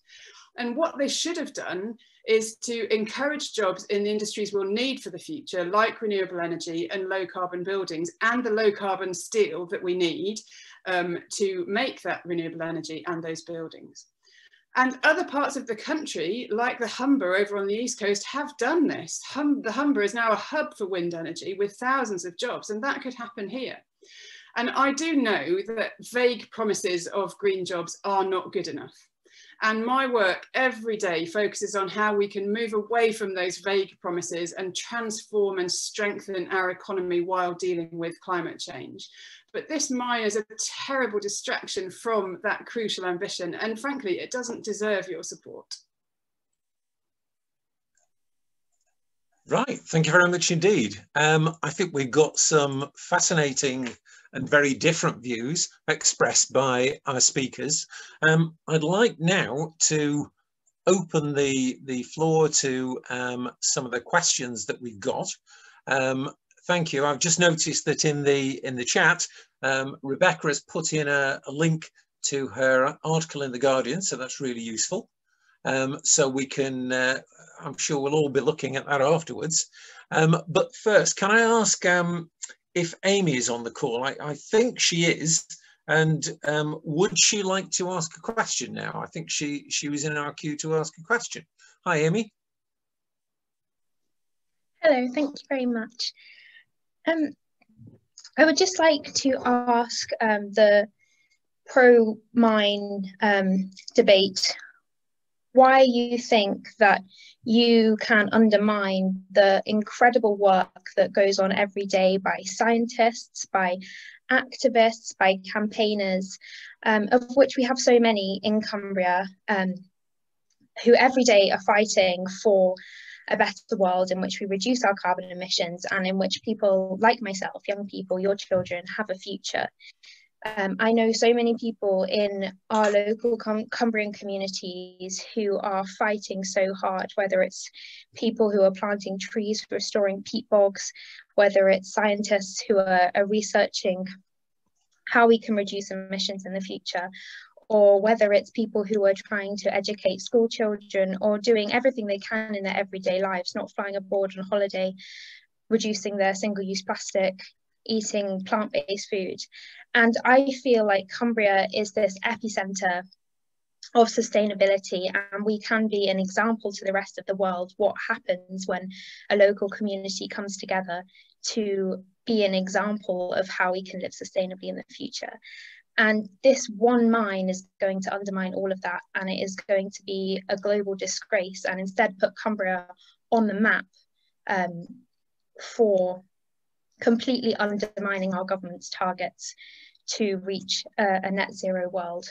J: And what they should have done is to encourage jobs in the industries we'll need for the future, like renewable energy and low carbon buildings and the low carbon steel that we need, um, to make that renewable energy and those buildings. And other parts of the country, like the Humber over on the East Coast, have done this. Hum the Humber is now a hub for wind energy with thousands of jobs, and that could happen here. And I do know that vague promises of green jobs are not good enough. And my work every day focuses on how we can move away from those vague promises and transform and strengthen our economy while dealing with climate change. But this mine is a terrible distraction from that crucial ambition. And frankly, it doesn't deserve your support.
D: Right, thank you very much indeed. Um, I think we've got some fascinating and very different views expressed by our speakers. Um, I'd like now to open the, the floor to um, some of the questions that we've got. Um, thank you. I've just noticed that in the in the chat, um, Rebecca has put in a, a, link to her article in the Guardian, so that's really useful. Um, so we can, uh, I'm sure we'll all be looking at that afterwards. Um, but first, can I ask um, if Amy is on the call? I, I think she is. And um, would she like to ask a question now? I think she, she was in our queue to ask a question. Hi, Amy.
K: Hello, thank you very much. Um, I would just like to ask um, the pro-mine um, debate why you think that you can undermine the incredible work that goes on every day by scientists, by activists, by campaigners, um, of which we have so many in Cumbria, um, who every day are fighting for a better world in which we reduce our carbon emissions and in which people like myself, young people, your children, have a future. Um, I know so many people in our local Cum Cumbrian communities who are fighting so hard, whether it's people who are planting trees, restoring peat bogs, whether it's scientists who are, are researching how we can reduce emissions in the future, or whether it's people who are trying to educate school children or doing everything they can in their everyday lives, not flying abroad on holiday, reducing their single use plastic, eating plant based food. And I feel like Cumbria is this epicenter of sustainability and we can be an example to the rest of the world what happens when a local community comes together to be an example of how we can live sustainably in the future and this one mine is going to undermine all of that and it is going to be a global disgrace and instead put cumbria on the map um, for completely undermining our government's targets to reach a, net zero world.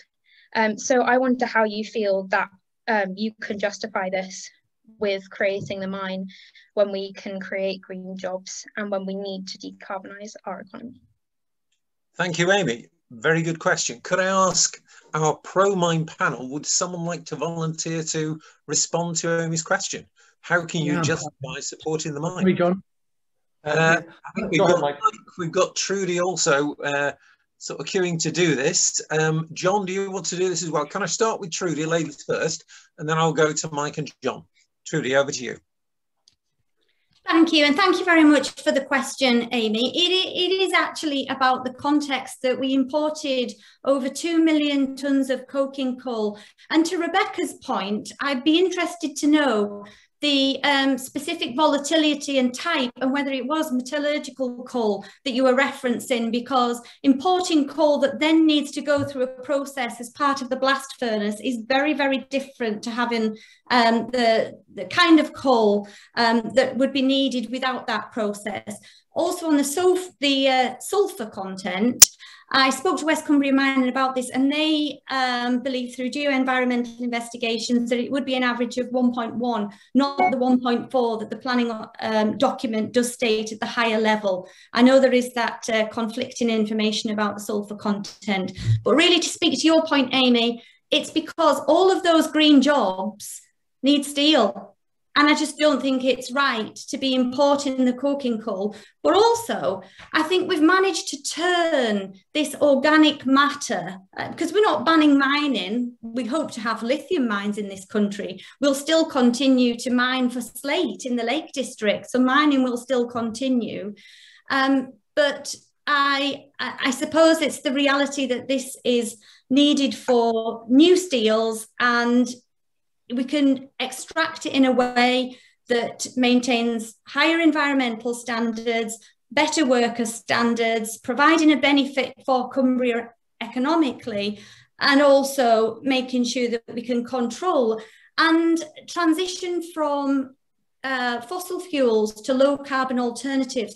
K: Um, so I wonder how you feel that um, you can justify this with creating the mine when we can create green jobs and when we need to decarbonise our economy.
D: Thank you, Amy. Very good question. Could I ask our pro-mine panel, would someone like to volunteer to respond to Amy's question? How can you yeah. justify supporting the mine?
I: Gone?
D: Uh, I think we've got, we've got Trudy also uh, sort of queuing to do this. Um, John, do you want to do this as well? Can I start with Trudy, ladies first, and then I'll go to Mike and John. Trudy, over to you.
G: Thank you, and thank you very much for the question, Amy. It, it is actually about the context that we imported over 2 million tonnes of coking coal. And to Rebecca's point, I'd be interested to know the um, specific volatility and type and whether it was metallurgical coal that you were referencing because importing coal that then needs to go through a process as part of the blast furnace is very very different to having um, the, the kind of coal um, that would be needed without that process. Also on the, sulf the uh, sulfur content I spoke to West Cumbria Mining about this, and they um, believe through geo-environmental investigations that it would be an average of 1.1, not the 1.4 that the planning um, document does state at the higher level. I know there is that uh, conflicting information about the sulfur content, but really to speak to your point, Amy, it's because all of those green jobs need steel and I just don't think it's right to be importing the coking coal. But also, I think we've managed to turn this organic matter, because uh, we're not banning mining. We hope to have lithium mines in this country. We'll still continue to mine for slate in the Lake District. So mining will still continue. Um, but I, I suppose it's the reality that this is needed for new steels and we can extract it in a way that maintains higher environmental standards, better worker standards, providing a benefit for Cumbria economically, and also making sure that we can control and transition from uh, fossil fuels to low carbon alternatives.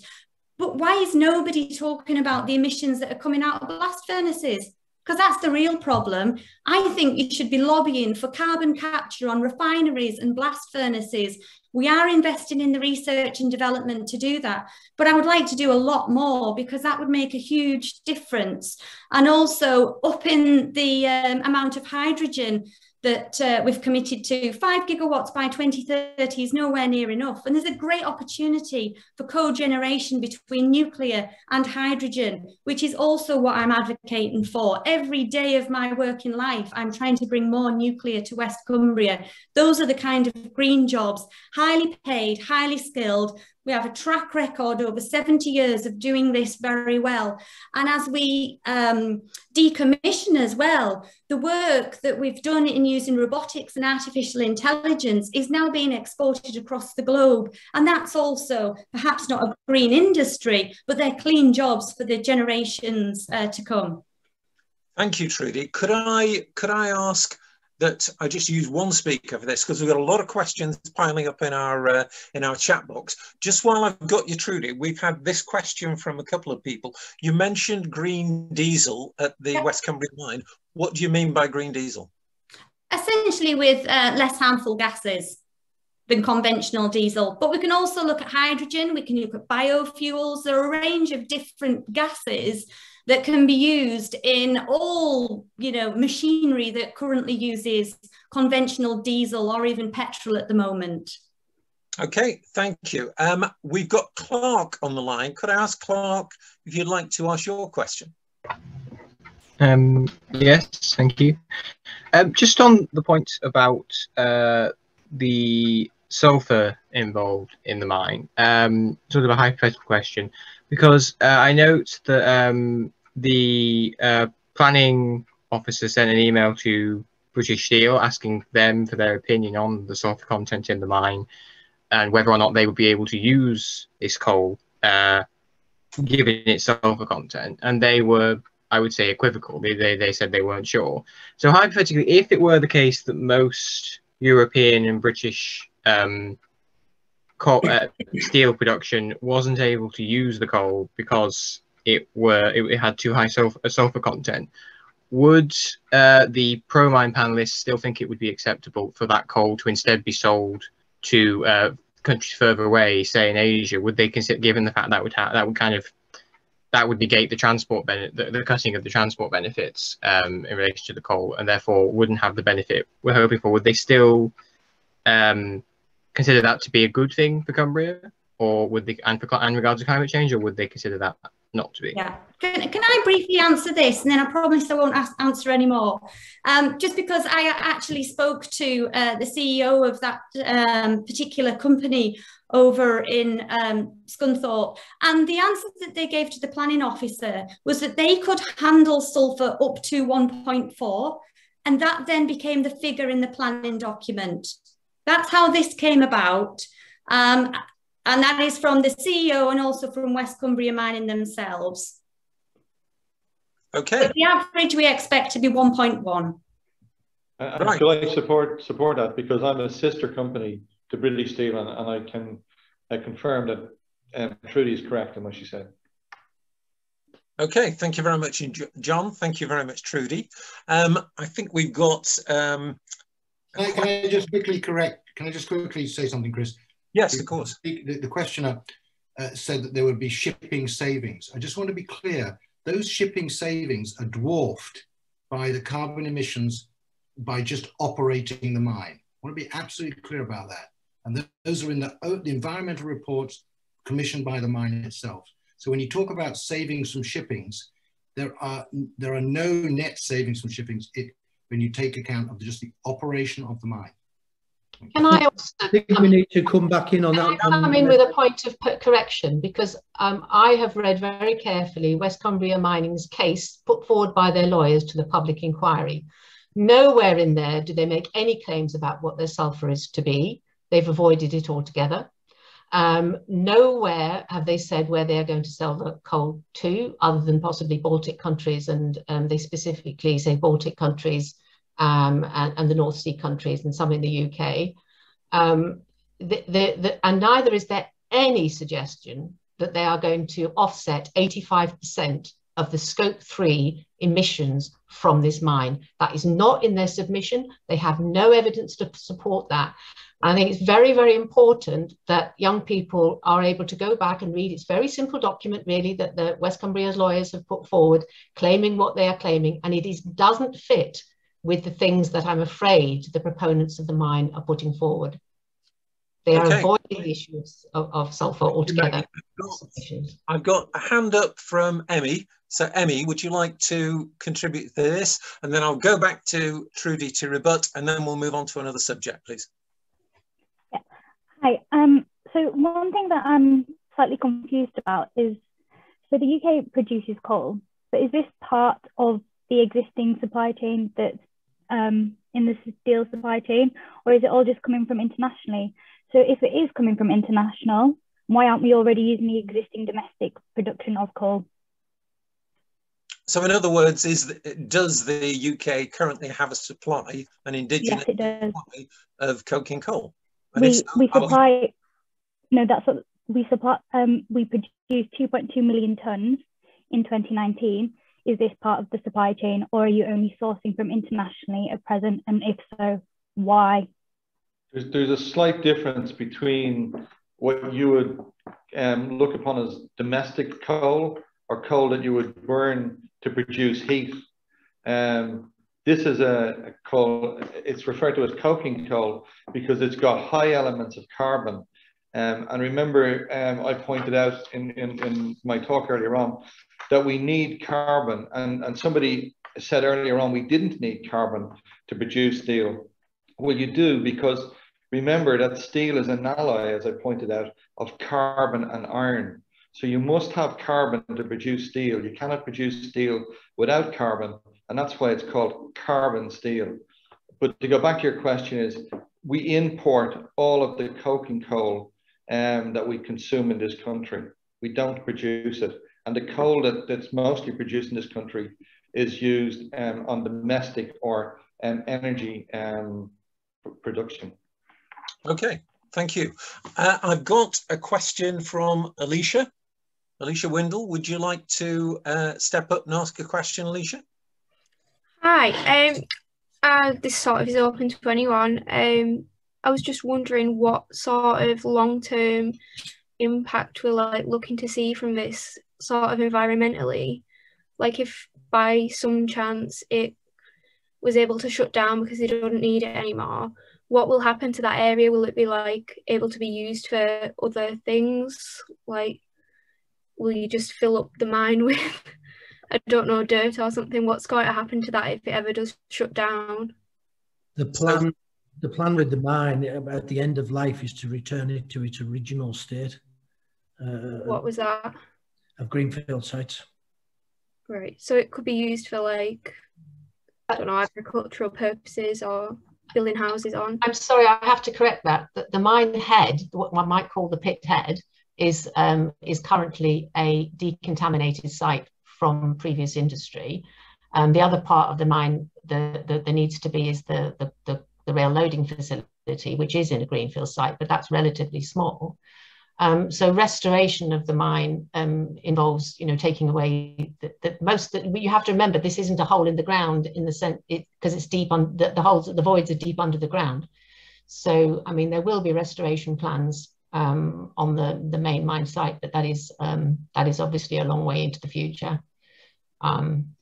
G: But why is nobody talking about the emissions that are coming out of blast furnaces? Because that's the real problem. I think you should be lobbying for carbon capture on refineries and blast furnaces. We are investing in the research and development to do that, but I would like to do a lot more because that would make a huge difference. And also up in the um, amount of hydrogen that uh, we've committed to. Five gigawatts by 2030 is nowhere near enough. And there's a great opportunity for co-generation between nuclear and hydrogen, which is also what I'm advocating for. Every day of my working life, I'm trying to bring more nuclear to West Cumbria. Those are the kind of green jobs, highly paid, highly skilled. We have a track record over 70 years of doing this very well. And as we um, decommission as well, the work that we've done in using robotics and artificial intelligence is now being exported across the globe. And that's also perhaps not a green industry, but they're clean jobs for the generations uh, to come.
D: Thank you, Trudy. Could I could I ask that I just use one speaker for this because we've got a lot of questions piling up in our uh, in our chat box. Just while I've got you, Trudy, we've had this question from a couple of people. You mentioned green diesel at the West Cumbria mine. What do you mean by green diesel?
G: Essentially, with uh, less harmful gases than conventional diesel. But we can also look at hydrogen. We can look at biofuels. There are a range of different gases that can be used in all you know machinery that currently uses conventional diesel or even petrol at the moment.
D: Okay thank you. Um, we've got clark on the line. Could i ask clark if you'd like to ask your question?
L: Um, yes thank you. Um, just on the point about uh, the sulfur involved in the mine um, sort of a hypothetical question because uh, I note that um, the uh, planning officer sent an email to British Steel asking them for their opinion on the sulfur content in the mine and whether or not they would be able to use this coal uh, given its sulfur content. And they were, I would say, equivocal. They, they, they said they weren't sure. So hypothetically, if it were the case that most European and British um, coal, uh, steel production wasn't able to use the coal because it were it, had too high sulfur, sulfur content, would uh, the ProMine panelists still think it would be acceptable for that coal to instead be sold to uh, countries further away, say in Asia? Would they consider, given the fact that would have that would kind of that would negate the transport benefit, the, the, cutting of the transport benefits um, in relation to the coal, and therefore wouldn't have the benefit we're hoping for. Would they still um, consider that to be a good thing for Cumbria, or would they, and for and regards to climate change, or would they consider that not to be.
G: Yeah. Can, can I briefly answer this and then I promise I won't ask, answer anymore? Um, just because I actually spoke to uh, the CEO of that um, particular company over in um, Scunthorpe and the answer that they gave to the planning officer was that they could handle sulphur up to 1.4 and that then became the figure in the planning document. That's how this came about. Um, and that is from the CEO and also from West Cumbria Mining themselves.
D: Okay.
G: But the average we expect to be 1.1.
E: Uh, right. So I support support that because I'm a sister company to British Steel, and, and I can I confirm that um, Trudy is correct in what she said.
D: Okay, thank you very much, John. Thank you very much, Trudy. Um, I think we've got. Um,
F: can, I, can I just quickly correct? Can I just quickly say something, Chris?
D: Yes, of course.
F: The, the questioner uh, said that there would be shipping savings. I just want to be clear, those shipping savings are dwarfed by the carbon emissions by just operating the mine. I want to be absolutely clear about that. And th those are in the, the environmental reports commissioned by the mine itself. So when you talk about savings from shippings, there are there are no net savings from shippings it, when you take account of just the operation of the mine.
H: Can I also
I: I think we need to come back in on that.
H: I come in with a point of correction because um, I have read very carefully West Cumbria Mining's case put forward by their lawyers to the public inquiry. Nowhere in there do they make any claims about what their sulphur is to be. They've avoided it altogether. Um, nowhere have they said where they are going to sell the coal to, other than possibly Baltic countries, and um, they specifically say Baltic countries um, and, and, the North Sea countries and some in the UK. Um, the, the, the, and neither is there any suggestion that they are going to offset 85% of the scope three emissions from this mine. That is not in their submission. They have no evidence to support that. And I think it's very, very important that young people are able to go back and read. It's very simple document, really, that the West Cumbria's lawyers have put forward, claiming what they are claiming, and it is, doesn't fit with the things that I'm afraid the proponents of the mine are putting forward. They are okay. avoiding the issues of, of sulphur altogether.
D: I've got, I've got, a hand up from Emmy. So Emmy, would you like to contribute to this? And then I'll go back to Trudy to rebut, and then we'll move on to another subject, please.
M: Yeah. Hi. Um, so one thing that I'm slightly confused about is, so the UK produces coal, but is this part of the existing supply chain that's um, in the steel supply chain, or is it all just coming from internationally? So if it is coming from international, why aren't we already using the existing domestic production of coal?
D: So in other words, is does the UK currently have a supply, an indigenous
M: yes,
D: supply of coking coal?
M: And we, so, we supply, no, that's what we supply, um, we produce 2.2 million tonnes in 2019. Is this part of the supply chain or are you only sourcing from internationally at present? And if so, why?
E: There's, there's a slight difference between what you would um, look upon as domestic coal or coal that you would burn to produce heat. Um, this is a, a, coal, it's referred to as coking coal because it's got high elements of carbon. Um, and remember, um, I pointed out in, in, in my talk earlier on that we need carbon. And, and somebody said earlier on, we didn't need carbon to produce steel. Well, you do because remember that steel is an alloy, as I pointed out, of carbon and iron. So you must have carbon to produce steel. You cannot produce steel without carbon, and that's why it's called carbon steel. But to go back to your question is, we import all of the coking coal um, that we consume in this country. We don't produce it. And the coal that, that's mostly produced in this country is used um, on domestic or um, energy um, production.
D: Okay, thank you. Uh, I've got a question from Alicia. Alicia Windle, would you like to uh, step up and ask a question, Alicia?
N: Hi, um, uh, this sort of is open to anyone. Um, I was just wondering what sort of long-term impact we're like looking to see from this sort of environmentally. Like if by some chance it was able to shut down because they don't need it anymore, what will happen to that area? Will it be like able to be used for other things? Like will you just fill up the mine with I don't know, dirt or something? What's going to happen to that if it ever does shut down?
I: The plan the plan with the mine at the end of life is to return it to its original state.
N: Uh, what was that?
I: Of greenfield sites.
N: Right. So it could be used for like, I don't know, agricultural purposes or building houses on.
H: I'm sorry, I have to correct that. The, the mine head, what one might call the pit head, is um, is currently a decontaminated site from previous industry. Um, the other part of the mine that the, the, needs to be is the, the, the the rail loading facility, which is in a greenfield site, but that's relatively small. Um, so restoration of the mine um, involves, you know, taking away the, the most. That, you have to remember this isn't a hole in the ground in the sense because it, it's deep on the, the holes, the voids are deep under the ground. So I mean, there will be restoration plans um, on the the main mine site, but that is um, that is obviously a long way into the future. Um,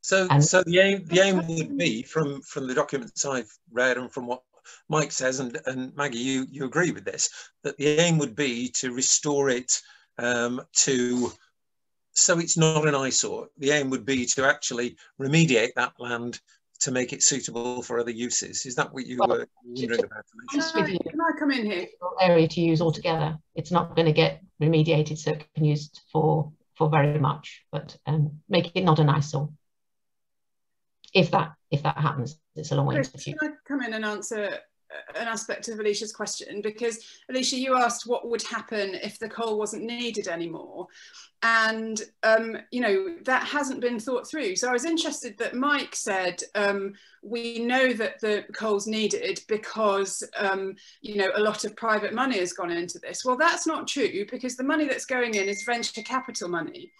D: so, so the aim the aim would be from from the documents I've read and from what Mike says, and and Maggie, you you agree with this that the aim would be to restore it um, to so it's not an eyesore. The aim would be to actually remediate that land to make it suitable for other uses. Is that what you well, were wondering about?
J: Can I, can I come in here?
H: Area to use altogether. It's not going to get remediated, so it can be used for for very much, but um, make it not an eyesore if that if that happens it's a long way Chris, into the future.
J: Can I come in and answer an aspect of Alicia's question because Alicia, you asked what would happen if the coal wasn't needed anymore, and um, you know that hasn't been thought through. So I was interested that Mike said um, we know that the coal's needed because um, you know a lot of private money has gone into this. Well, that's not true because the money that's going in is venture capital money,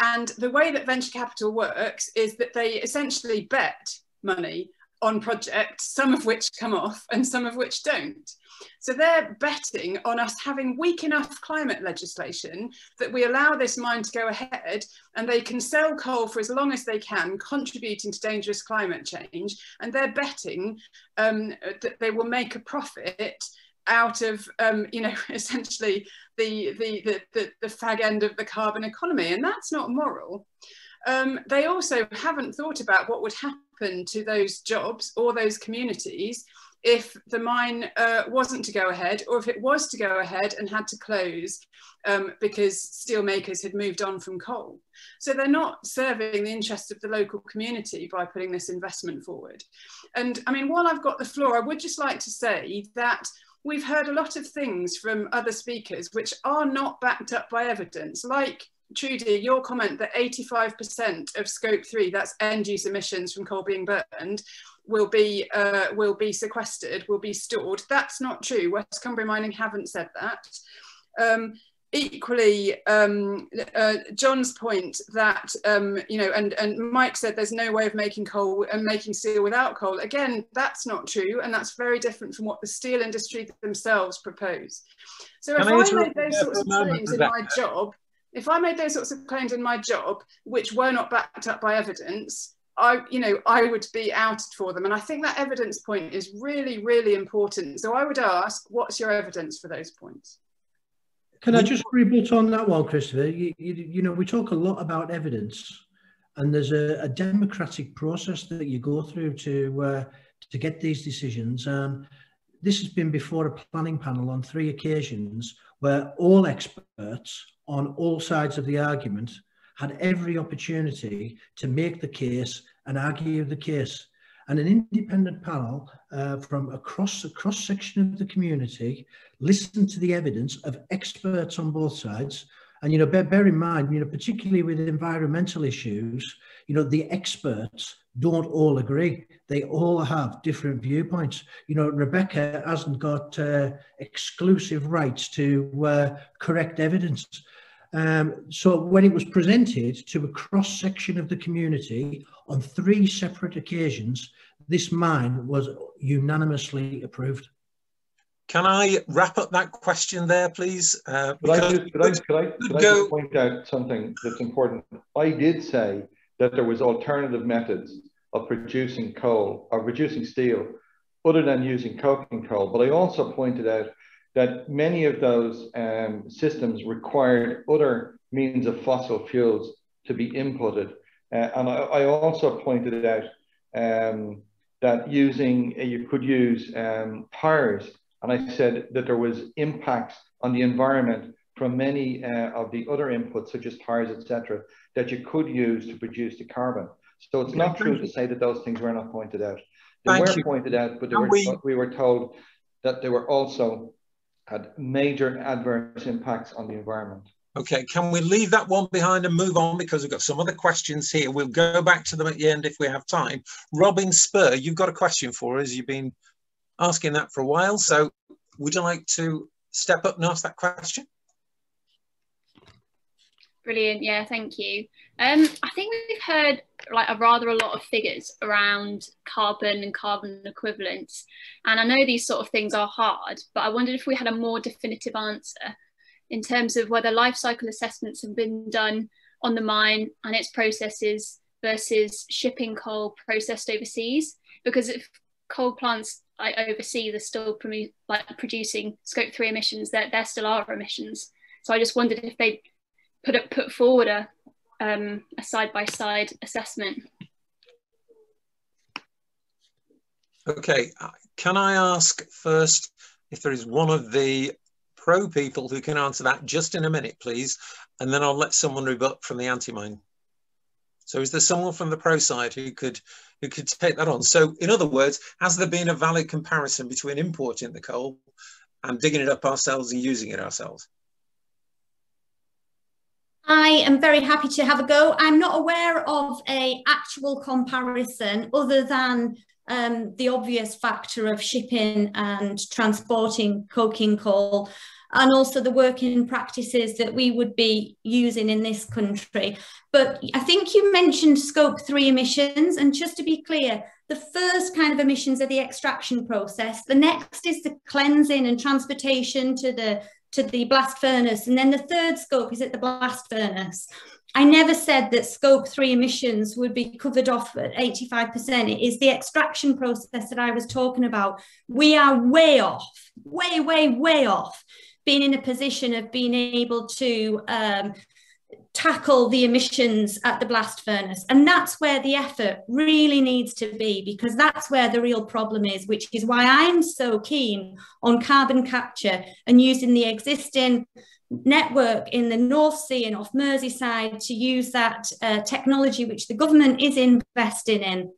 J: and the way that venture capital works is that they essentially bet money on projects, some of which come off and some of which don't. So they're betting on us having weak enough climate legislation that we allow this mine to go ahead and they can sell coal for as long as they can, contributing to dangerous climate change. And they're betting um, that they will make a profit out of um, you know essentially the, the the, the the fag end of the carbon economy and that's not moral um, they also haven't thought about what would happen to those jobs or those communities if the mine uh, wasn't to go ahead or if it was to go ahead and had to close um, because steelmakers had moved on from coal. So they're not serving the interests of the local community by putting this investment forward. And I mean, while I've got the floor, I would just like to say that we've heard a lot of things from other speakers which are not backed up by evidence, like Trudy, your comment that 85% of scope three, that's end use emissions from coal being burned, will be uh, will be sequestered, will be stored. That's not true. West Cumbria Mining haven't said that. Um, equally, um, uh, John's point that um, you know, and and Mike said there's no way of making coal and making steel without coal. Again, that's not true, and that's very different from what the steel industry themselves propose. So Can if I, I made those sorts of claims in my job, if I made those sorts of claims in my job, which were not backed up by evidence, I, you know, I would be outed for them. And I think that evidence point is really, really important. So I would ask, what's your evidence for those points?
I: Can I just rebut on that one, Christopher? You, you, you know, we talk a lot about evidence, and there's a, a democratic process that you go through to uh, to get these decisions. Um, this has been before a planning panel on three occasions where all experts on all sides of the argument had every opportunity to make the case and argue the case. And an independent panel uh, from across the cross section of the community listened to the evidence of experts on both sides. And, you know, bear, bear in mind, you know, particularly with environmental issues, you know, the experts don't all agree. They all have different viewpoints. You know, Rebecca hasn't got uh, exclusive rights to uh, correct evidence. Um, so when it was presented to a cross section of the community on three separate occasions, this mine was unanimously approved.
D: Can I wrap up that question there, please? Uh,
E: could, I just, could, I, could, I, could I just point out something that's important? I did say that there was alternative methods of producing coal or producing steel other than using coking coal, but I also pointed out that many of those um, systems required other means of fossil fuels to be inputted. Uh, and I, I, also pointed out um, that using, uh, you could use um, tires. And I said that there was impacts on the environment from many uh, of the other inputs, such as tires, etc., that you could use to produce the carbon. So it's not true to say that those things were not pointed out. They Thank were you. pointed out, but were, we... we were told that they were also had major adverse impacts on the environment.
D: Okay, can we leave that one behind and move on because we've got some other questions here. We'll go back to them at the end if we have time. Robin Spur, you've got a question for us. You've been asking that for a while. So would you like to step up and ask that question?
O: Brilliant. Yeah, thank you. Um, I think we've heard like a rather a lot of figures around carbon and carbon equivalents, and I know these sort of things are hard, but I wondered if we had a more definitive answer in terms of whether life cycle assessments have been done on the mine and its processes versus shipping coal processed overseas. Because if coal plants like overseas are still like producing scope three emissions, there there still are emissions. So I just wondered if they put it, put forward a um, a side by side assessment.
D: Okay, uh, can I ask first if there is one of the pro people who can answer that just in a minute, please, and then I'll let someone rebut from the anti-mine. So is there someone from the pro side who could who could take that on? So in other words, has there been a valid comparison between importing the coal and digging it up ourselves and using it ourselves?
G: I am very happy to have a go. I'm not aware of a actual comparison other than um, the obvious factor of shipping and transporting coking coal and also the working practices that we would be using in this country. But I think you mentioned scope three emissions and just to be clear, the first kind of emissions are the extraction process. The next is the cleansing and transportation to the to the blast furnace. And then the third scope is at the blast furnace. I never said that scope three emissions would be covered off at 85%. It is the extraction process that I was talking about. We are way off, way, way, way off being in a position of being able to um, tackle the emissions at the blast furnace. And that's where the effort really needs to be, because that's where the real problem is, which is why I'm so keen on carbon capture and using the existing network in the North Sea and off Merseyside to use that uh, technology which the government is investing in.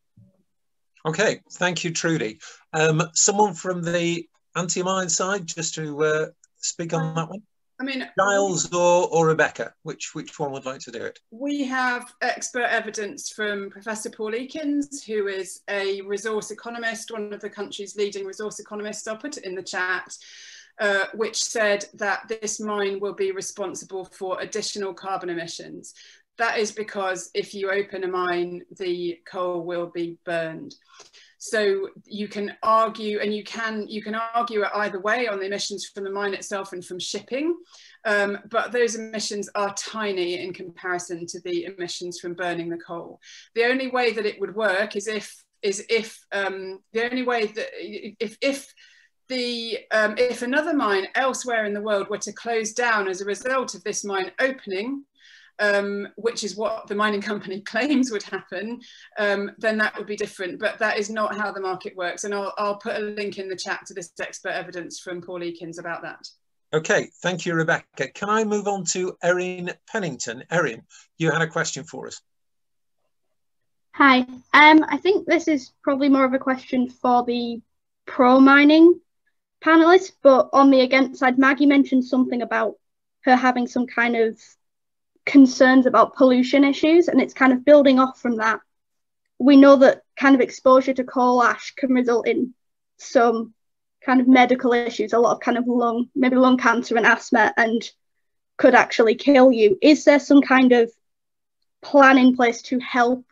D: Okay, thank you, Trudy. Um, someone from the anti-mine side, just to uh, speak on that one?
J: I mean,
D: Giles or, or Rebecca, which which one would like to do it?
J: We have expert evidence from Professor Paul Ekins, who is a resource economist, one of the country's leading resource economists. I'll put it in the chat. Uh, which said that this mine will be responsible for additional carbon emissions. That is because if you open a mine, the coal will be burned. So you can argue, and you can you can argue it either way on the emissions from the mine itself and from shipping, um, but those emissions are tiny in comparison to the emissions from burning the coal. The only way that it would work is if is if um, the only way that if if the um, if another mine elsewhere in the world were to close down as a result of this mine opening, um, which is what the mining company claims would happen, um, then that would be different. But that is not how the market works. And I'll, I'll put a link in the chat to this expert evidence from Paul Ekins about that.
D: Okay, thank you, Rebecca. Can I move on to Erin Pennington? Erin, you had a question for us.
P: Hi, um, I think this is probably more of a question for the pro mining panelists, but on the against side, Maggie mentioned something about her having some kind of concerns about pollution issues and it's kind of building off from that. We know that kind of exposure to coal ash can result in some kind of medical issues a lot of kind of lung maybe lung cancer and asthma and could actually kill you. Is there some kind of plan in place to help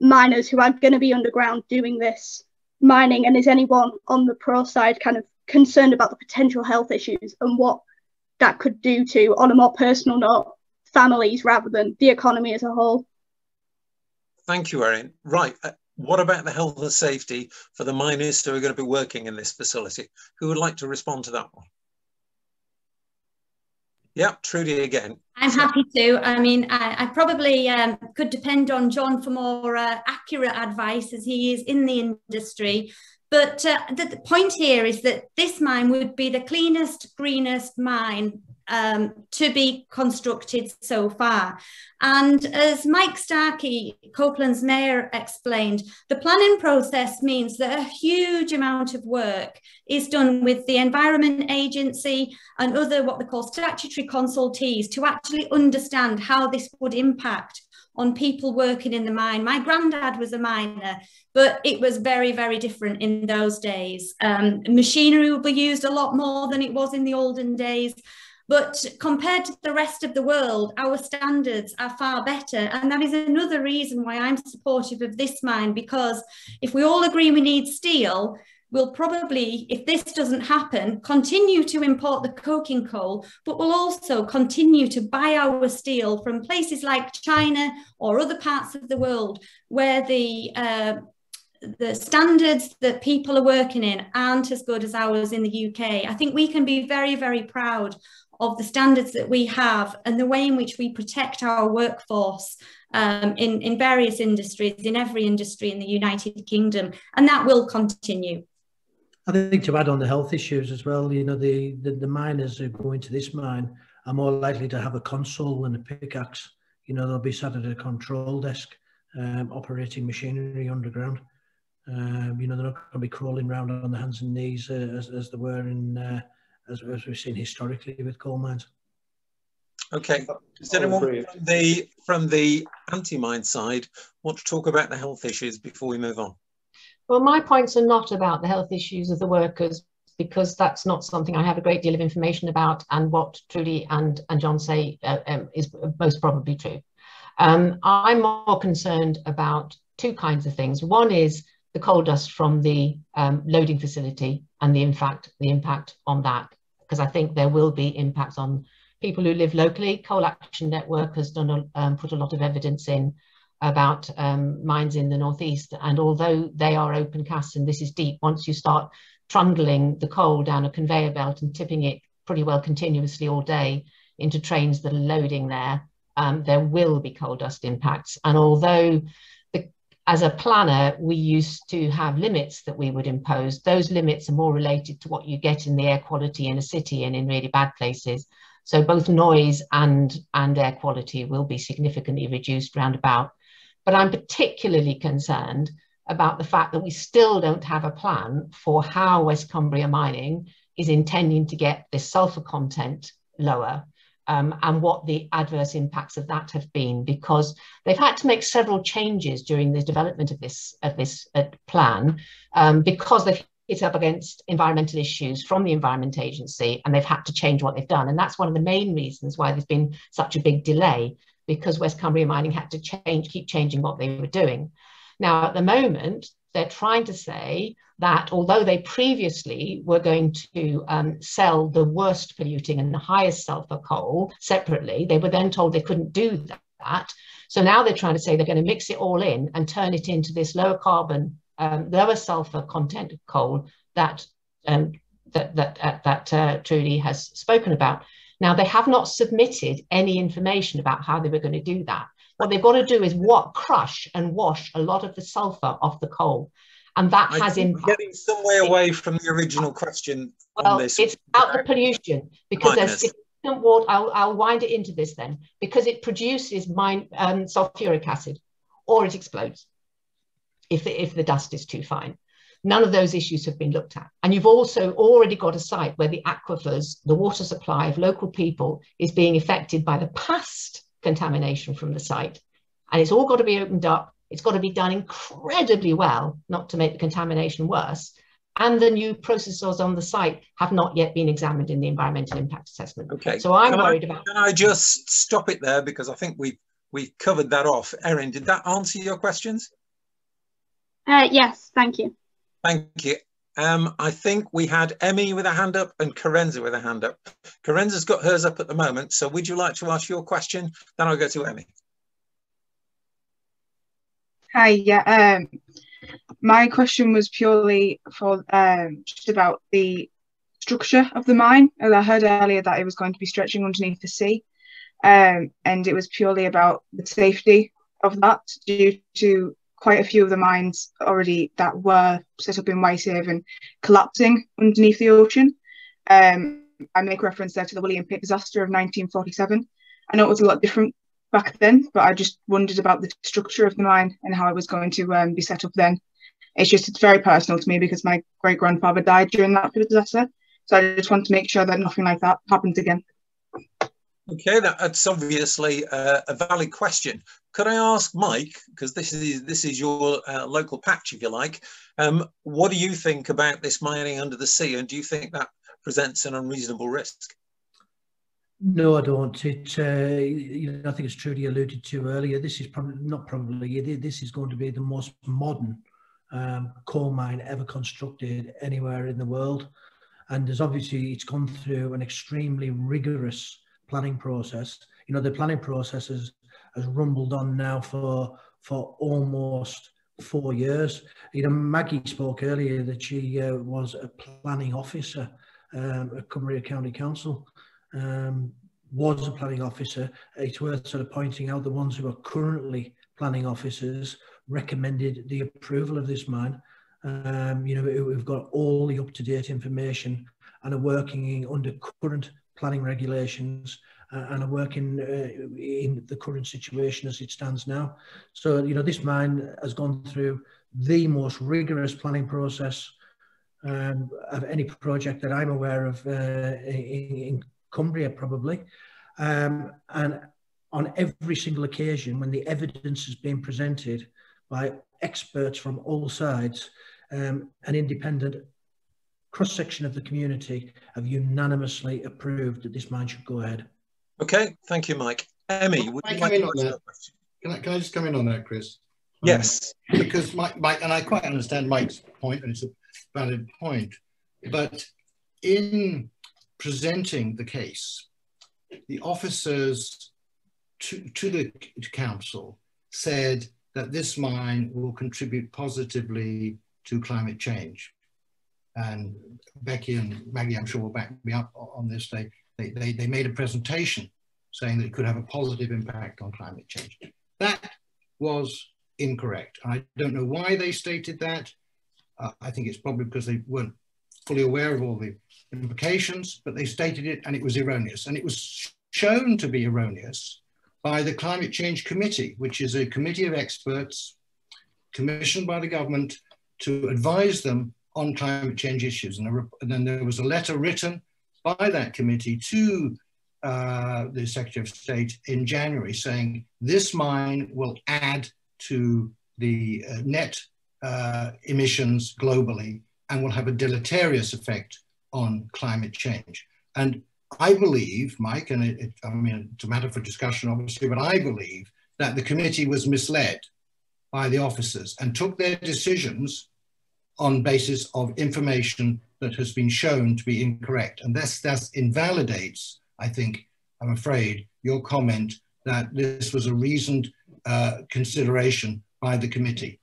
P: miners who are going to be underground doing this mining? And is anyone on the pro side kind of concerned about the potential health issues and what that could do to on a more personal note families rather than the economy as a whole.
D: Thank you, Erin. Right. Uh, what about the health and safety for the miners who are going to be working in this facility? Who would like to respond to that one? Yeah, Trudy again.
G: I'm happy to. I mean, I, I probably um, could depend on John for more uh, accurate advice as he is in the industry. But uh, the, the, point here is that this mine would be the cleanest, greenest mine um, to be constructed so far. And as Mike Starkey, Copeland's mayor, explained, the planning process means that a huge amount of work is done with the Environment Agency and other what they call statutory consultees to actually understand how this would impact on people working in the mine. My granddad was a miner, but it was very, very different in those days. Um, machinery will be used a lot more than it was in the olden days. But compared to the rest of the world, our standards are far better. And that is another reason why I'm supportive of this mine, because if we all agree we need steel, we'll probably, if this doesn't happen, continue to import the coking coal, but we'll also continue to buy our steel from places like China or other parts of the world where the uh, the standards that people are working in aren't as good as ours in the UK. I think we can be very, very proud of the standards that we have and the way in which we protect our workforce um, in, in various industries, in every industry in the United Kingdom, and that will continue.
I: I think to add on the health issues as well, you know, the, the, the miners who go into this mine are more likely to have a console and a pickaxe. You know, they'll be sat at a control desk um, operating machinery underground. Um, you know, they're not going to be crawling around on their hands and knees uh, as, as they were in uh, as, as we've seen historically with coal mines.
D: Okay. Does anyone from the from the anti-mine side want to talk about the health issues before we move on?
H: Well, my points are not about the health issues of the workers because that's not something I have a great deal of information about, and what Trudy and, and John say uh, um, is most probably true. Um, I'm more concerned about two kinds of things. One is the coal dust from the um, loading facility and the impact, the impact on that because I think there will be impacts on people who live locally. Coal Action Network has done a, um, put a lot of evidence in about um, mines in the northeast, and although they are open casts and this is deep, once you start trundling the coal down a conveyor belt and tipping it pretty well continuously all day into trains that are loading there, um, there will be coal dust impacts. And although as a planner, we used to have limits that we would impose, those limits are more related to what you get in the air quality in a city and in really bad places. So both noise and, and air quality will be significantly reduced roundabout. But I'm particularly concerned about the fact that we still don't have a plan for how West Cumbria mining is intending to get this sulfur content lower um, and what the adverse impacts of that have been because they've had to make several changes during the development of this of this uh, plan um, because they've hit up against environmental issues from the Environment Agency and they've had to change what they've done and that's one of the main reasons why there's been such a big delay because West Cumbria Mining had to change keep changing what they were doing. Now at the moment they're trying to say that although they previously were going to um, sell the worst polluting and the highest sulfur coal separately, they were then told they couldn't do that. So now they're trying to say they're going to mix it all in and turn it into this lower carbon, um, lower sulfur content coal that um, that that uh, that uh, Trudy has spoken about. Now they have not submitted any information about how they were going to do that. What they've got to do is what crush and wash a lot of the sulfur off the coal and that I has impact.
D: Getting some way away from the original question
H: well,
D: on this.
H: It's about the pollution because Minus. there's significant water. I'll, I'll wind it into this then because it produces mine, um, sulfuric acid or it explodes if the, if the dust is too fine. None of those issues have been looked at. And you've also already got a site where the aquifers, the water supply of local people is being affected by the past contamination from the site. And it's all got to be opened up it's got to be done incredibly well not to make the contamination worse. And the new processors on the site have not yet been examined in the environmental impact assessment.
D: Okay.
H: So I'm
D: can
H: worried
D: I,
H: about.
D: Can I just stop it there because I think we we covered that off. Erin, did that answer your questions?
P: Uh, yes, thank you.
D: Thank you. Um, I think we had Emmy with a hand up and Karenza with a hand up. Karenza's got hers up at the moment. So would you like to ask your question? Then I'll go to Emmy.
C: Hi, yeah. Um, my question was purely for um, just about the structure of the mine. As I heard earlier that it was going to be stretching underneath the sea, um, and it was purely about the safety of that due to quite a few of the mines already that were set up in Whitehaven collapsing underneath the ocean. Um, I make reference there to the William Pit disaster of 1947. I know it was a lot different back then, but I just wondered about the structure of the mine and how it was going to um, be set up then. It's just it's very personal to me because my great grandfather died during that disaster, so I just want to make sure that nothing like that happens again.
D: Okay, that's obviously uh, a valid question. Could I ask Mike, because this is this is your uh, local patch, if you like, um, what do you think about this mining under the sea, and do you think that presents an unreasonable risk?
I: No, I don't. It, uh, you know, I think it's Trudy alluded to earlier. This is probably not probably. This is going to be the most modern um, coal mine ever constructed anywhere in the world, and there's obviously it's gone through an extremely rigorous planning process. You know, the planning process has, has rumbled on now for for almost four years. You know, Maggie spoke earlier that she uh, was a planning officer um, at Cumbria County Council um, was a planning officer, it's worth sort of pointing out the ones who are currently planning officers recommended the approval of this mine. Um, you know, we've got all the up-to-date information and are working under current planning regulations uh, and are working uh, in the current situation as it stands now. So, you know, this mine has gone through the most rigorous planning process um, of any project that I'm aware of uh, in, in Cumbria probably. Um, and on every single occasion when the evidence has been presented by experts from all sides, um, an independent cross-section of the community have unanimously approved that this mine should go ahead.
D: Okay, thank you, Mike. Emmy, would you like to
F: that? Can I, can I just come in on that, Chris?
D: Yes.
F: Um, because Mike, Mike, and I quite understand Mike's point, and it's a valid point, but in presenting the case, the officers to, to the council said that this mine will contribute positively to climate change. And Becky and Maggie, I'm sure will back me up on this. They, they, they, they made a presentation saying that it could have a positive impact on climate change. That was incorrect. I don't know why they stated that. Uh, I think it's probably because they weren't fully aware of all the implications, but they stated it and it was erroneous. And it was shown to be erroneous by the Climate Change Committee, which is a committee of experts commissioned by the government to advise them on climate change issues. And, then there was a letter written by that committee to uh, the Secretary of State in January saying this mine will add to the uh, net uh, emissions globally and will have a deleterious effect on climate change. And I believe, Mike, and it, it, I mean, it's a matter for discussion, obviously, but I believe that the committee was misled by the officers and took their decisions on basis of information that has been shown to be incorrect. And this, this invalidates, I think, I'm afraid, your comment that this was a reasoned uh, consideration by the committee.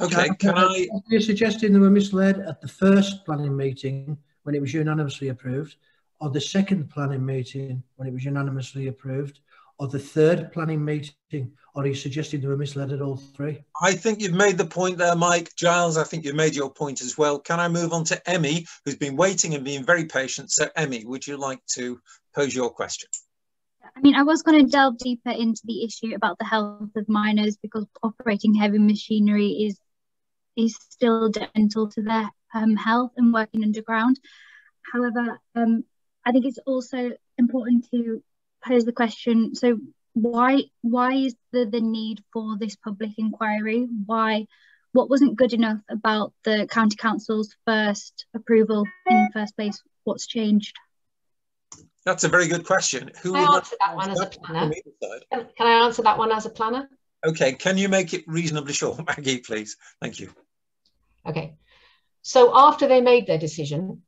D: Okay, can I?
I: You're suggesting they were misled at the first planning meeting when it was unanimously approved, or the second planning meeting when it was unanimously approved, or the third planning meeting, or are you suggesting they were misled at all three?
D: I think you've made the point there, Mike. Giles, I think you've made your point as well. Can I move on to Emmy, who's been waiting and being very patient? So, Emmy, would you like to pose your question?
M: I mean, I was going to delve deeper into the issue about the health of miners because operating heavy machinery is is still detrimental to their um, health and working underground. However, um, I think it's also important to pose the question: so why why is the the need for this public inquiry? Why what wasn't good enough about the county council's first approval in the first place? What's changed?
D: That's a very good question.
H: Who can I answer that one as a planner? Can, can I answer that one as a planner?
D: Okay, can you make it reasonably short, Maggie, please? Thank you.
H: Okay, so after they made their decision,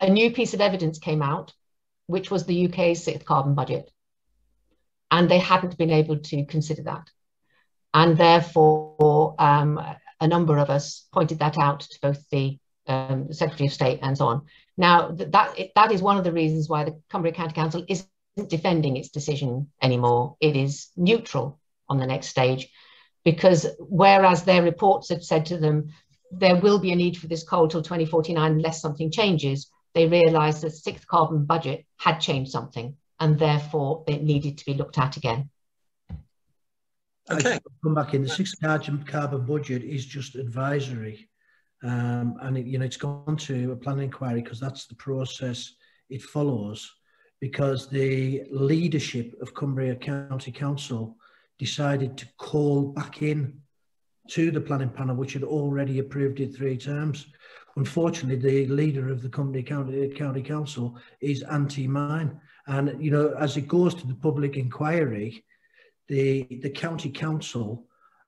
H: a new piece of evidence came out, which was the UK's sixth carbon budget. And they hadn't been able to consider that. And therefore, um, a number of us pointed that out to both the um, Secretary of State and so on. Now, that, that is one of the reasons why the Cumbria County Council isn't defending its decision anymore. It is neutral on the next stage because whereas their reports had said to them, there will be a need for this coal till 2049 unless something changes, they realised the sixth carbon budget had changed something and therefore it needed to be looked at again.
I: Okay. Come back in. The sixth carbon, carbon budget is just advisory. Um, and it, you know it's gone to a planning inquiry because that's the process it follows because the leadership of Cumbria County Council decided to call back in to the planning panel, which had already approved it three times. Unfortunately, the leader of the Cumbria County, County Council is anti-mine. And, you know, as it goes to the public inquiry, the, the county council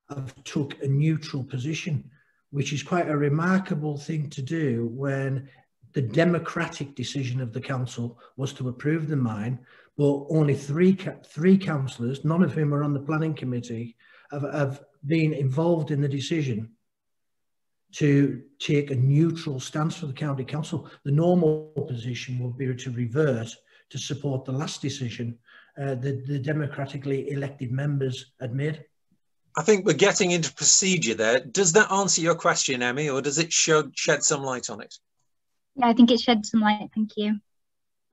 I: have took a neutral position, which is quite a remarkable thing to do when the democratic decision of the council was to approve the mine, but only three three councillors, none of whom are on the planning committee, have, have been involved in the decision to take a neutral stance for the county council. The normal position would be to revert to support the last decision uh, that the democratically elected members had made.
D: I think we're getting into procedure there. Does that answer your question, Emmy, or does it show, shed some light on it?
M: Yeah, I think it shed some light. Thank you.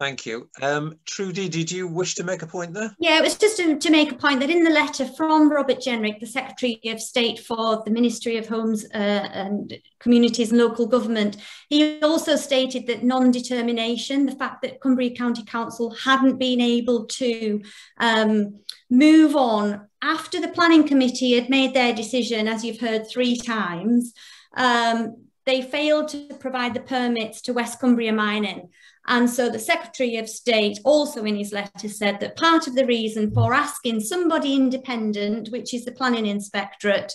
D: Thank you. Um, Trudy, did you wish to make a point there?
G: Yeah, it was just to, to, make a point that in the letter from Robert Jenrick, the Secretary of State for the Ministry of Homes uh, and Communities and Local Government, he also stated that non-determination, the fact that Cumbria County Council hadn't been able to um, move on after the Planning Committee had made their decision, as you've heard three times, um, they failed to provide the permits to West Cumbria Mining. And so the Secretary of State also in his letter said that part of the reason for asking somebody independent, which is the Planning Inspectorate,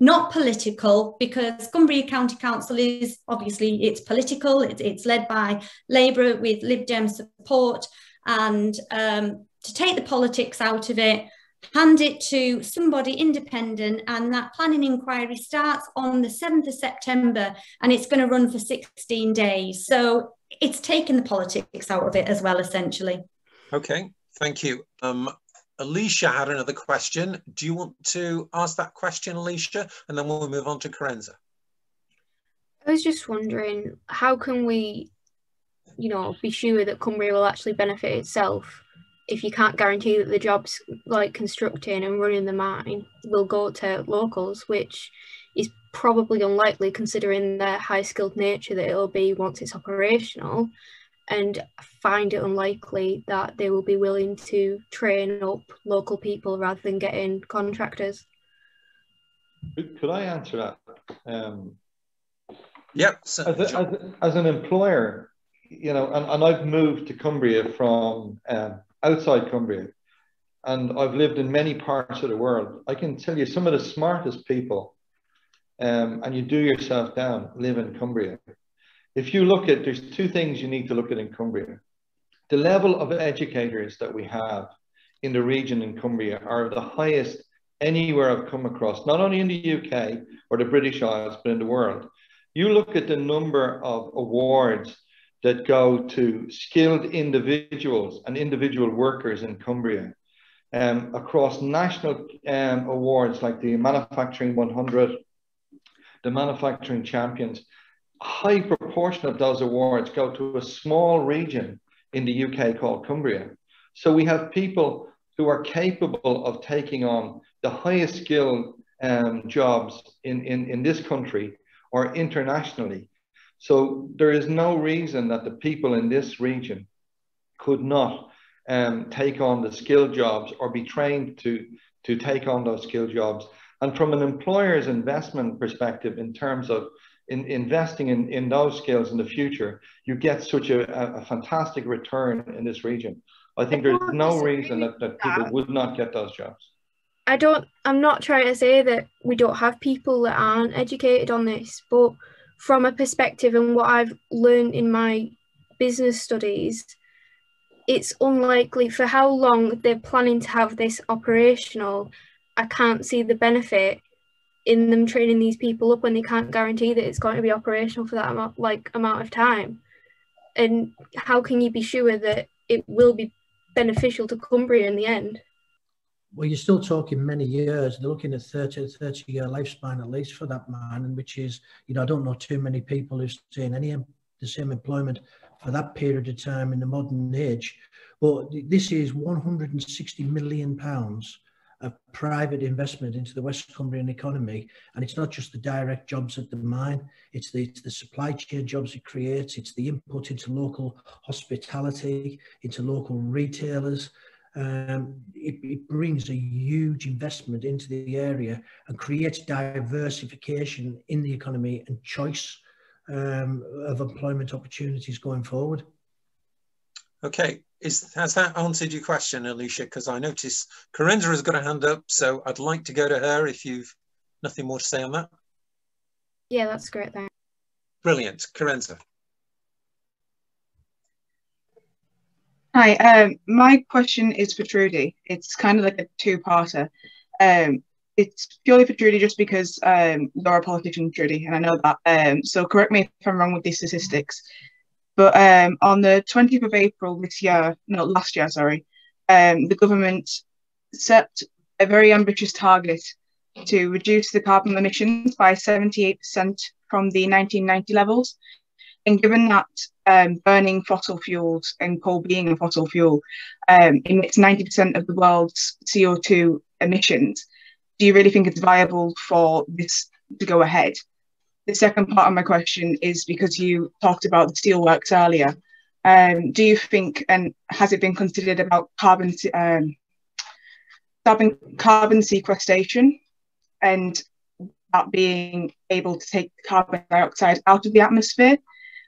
G: not political, because Cumbria County Council is obviously it's political, it's, it's led by Labour with Lib Dem support. and um, to take the politics out of it, hand it to somebody independent, and that planning inquiry starts on the 7th of September and it's going to run for 16 days. So it's taken the politics out of it as well, essentially.
D: Okay, thank you. Um, Alicia had another question. Do you want to ask that question, Alicia? And then we'll move on to Karenza.
N: I was just wondering, how can we, you know, be sure that Cumbria will actually benefit itself if you can't guarantee that the jobs like constructing and running the mine will go to locals, which is probably unlikely considering the high skilled nature that it'll be once it's operational and find it unlikely that they will be willing to train up local people rather than getting contractors.
E: Could I answer that? Um,
D: yep.
E: So as, a, as, as, an employer, you know, and, and I've moved to Cumbria from um, outside Cumbria, and I've lived in many parts of the world. I can tell you some of the smartest people, um, and you do yourself down, live in Cumbria if you look at, there's two things you need to look at in Cumbria. The level of educators that we have in the region in Cumbria are the highest anywhere I've come across, not only in the UK or the British Isles, but in the world. You look at the number of awards that go to skilled individuals and individual workers in Cumbria um, across national um, awards like the Manufacturing 100, the Manufacturing Champions a high proportion of those awards go to a small region in the UK called Cumbria. So we have people who are capable of taking on the highest skilled um, jobs in, in, in this country or internationally. So there is no reason that the people in this region could not um, take on the skilled jobs or be trained to, to take on those skilled jobs. And from an employer's investment perspective, in terms of in investing in, in those skills in the future, you get such a, a fantastic return in this region. I think there's no reason that, that people would not get those jobs.
N: I don't, I'm not trying to say that we don't have people that aren't educated on this, but from a perspective and what I've learned in my business studies, it's unlikely for how long they're planning to have this operational. I can't see the benefit in them training these people up when they can't guarantee that it's going to be operational for that amount, like amount of time. And how can you be sure that it will be beneficial to Cumbria in the end?
I: Well you're still talking many years. They're looking at 30 30 year lifespan at least for that man and which is you know I don't know too many people who've seen any the same employment for that period of time in the modern age. But this is 160 million pounds of private investment into the West Cumbrian economy. And it's not just the direct jobs at the mine, it's the, it's the supply chain jobs it creates, it's the input into local hospitality, into local retailers. Um, it, it, brings a huge investment into the area and creates diversification in the economy and choice um, of employment opportunities going forward.
D: Okay, is has that answered your question, Alicia? Because I notice Karenza has got a hand up, so I'd like to go to her if you've nothing more to say on that.
N: Yeah, that's great. Thanks.
D: Brilliant, Karenza.
C: Hi, um, my question is for Trudy. It's kind of like a two-parter. Um, it's purely for Trudy just because um, you're a politician, Trudy, and I know that. Um, so correct me if I'm wrong with these statistics. But um, on the 20th of April this year, no, last year, sorry, um, the government set a very ambitious target to reduce the carbon emissions by 78% from the 1990 levels. And given that um, burning fossil fuels and coal being a fossil fuel um, emits 90% of the world's CO2 emissions, do you really think it's viable for this to go ahead? The second part of my question is because you talked about the steelworks earlier. Um, do you think, and has it been considered about carbon, um, carbon, carbon sequestration and that being able to take carbon dioxide out of the atmosphere?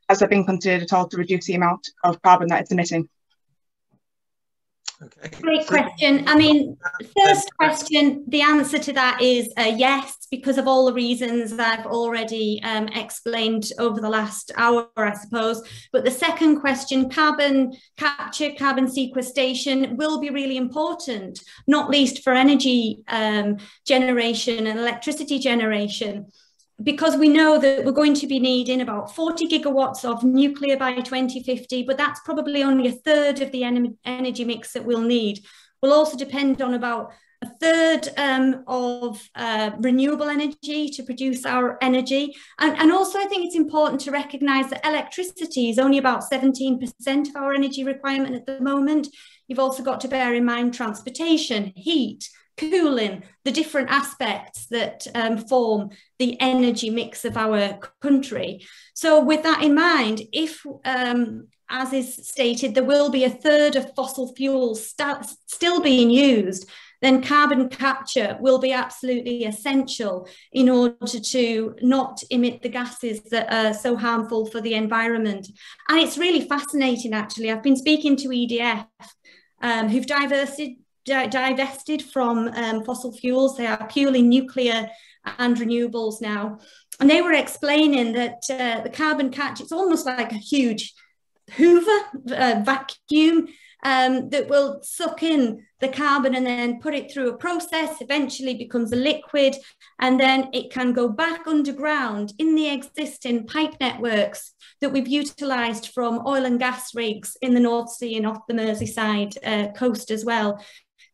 C: Has that been considered at all to reduce the amount of carbon that it's emitting?
D: Okay.
G: Great question. I mean, first question, the answer to that is uh, yes, because of all the reasons I've already um, explained over the last hour, I suppose. But the second question, carbon capture, carbon sequestration will be really important, not least for energy um, generation and electricity generation because we know that we're going to be needing about 40 gigawatts of nuclear by 2050, but that's probably only a third of the en energy mix that we'll need. We'll also depend on about a third um, of uh, renewable energy to produce our energy. And, and also I think it's important to recognise that electricity is only about 17% of our energy requirement at the moment. You've also got to bear in mind transportation, heat, cooling, the different aspects that um, form the energy mix of our country. So with that in mind, if, um, as is stated, there will be a third of fossil fuels st still being used, then carbon capture will be absolutely essential in order to not emit the gases that are so harmful for the environment. And it's really fascinating, actually. I've been speaking to EDF, um, who've divested from um, fossil fuels. They are purely nuclear and renewables now. And they were explaining that uh, the carbon catch, it's almost like a huge hoover uh, vacuum um, that will suck in the carbon and then put it through a process, eventually becomes a liquid, and then it can go back underground in the existing pipe networks that we've utilised from oil and gas rigs in the North Sea and off the Merseyside uh, coast as well.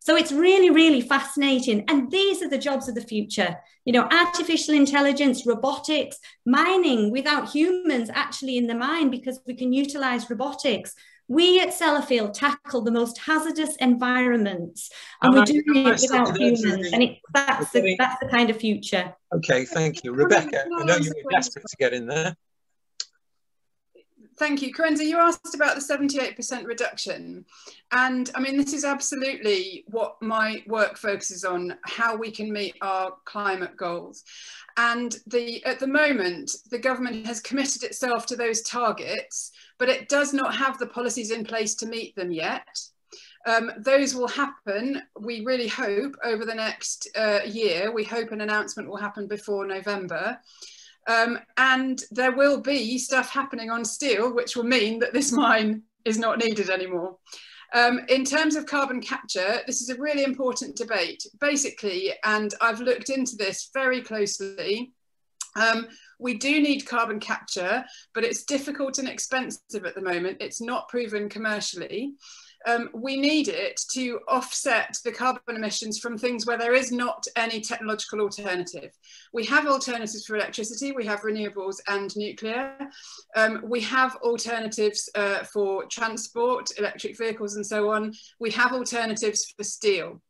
G: So it's really, really fascinating. And these are the jobs of the future. You know, artificial intelligence, robotics, mining without humans actually in the mine because we can utilize robotics. We at Sellafield tackle the most hazardous environments and we're doing it without humans. And it, that's, the, that's the kind of future.
D: Okay, thank you. Rebecca, I know you were desperate to get in there.
J: Thank you. Karenza, you asked about the 78% reduction. And I mean, this is absolutely what my work focuses on, how we can meet our climate goals. And the, at the moment, the government has committed itself to those targets, but it does not have the policies in place to meet them yet. Um, those will happen, we really hope, over the next uh, year. We hope an announcement will happen before November. Um, and there will be stuff happening on steel, which will mean that this mine is not needed anymore. Um, in terms of carbon capture, this is a really important debate. Basically, and I've looked into this very closely, um, we do need carbon capture, but it's difficult and expensive at the moment. It's not proven commercially um, we need it to offset the carbon emissions from things where there is not any technological alternative. We have alternatives for electricity, we have renewables and nuclear. Um, we have alternatives uh, for transport, electric vehicles and so on. We have alternatives for steel.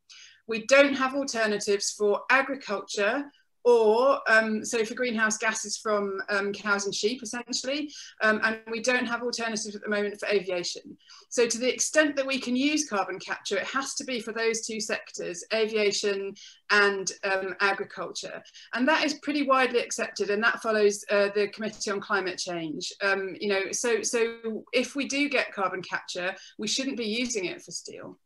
J: We don't have alternatives for agriculture, or um, so for greenhouse gases from um, cows and sheep essentially um, and we don't have alternatives at the moment for aviation. So to the extent that we can use carbon capture it has to be for those two sectors aviation and um, agriculture. And that is pretty widely accepted and that follows uh, the committee on climate change. Um, you know so so if we do get carbon capture we shouldn't be using it for steel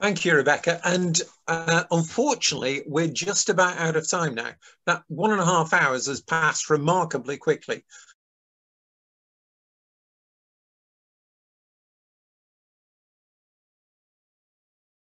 D: Thank you, Rebecca. And uh, unfortunately, we're just about out of time now. That one and a half hours has passed remarkably quickly.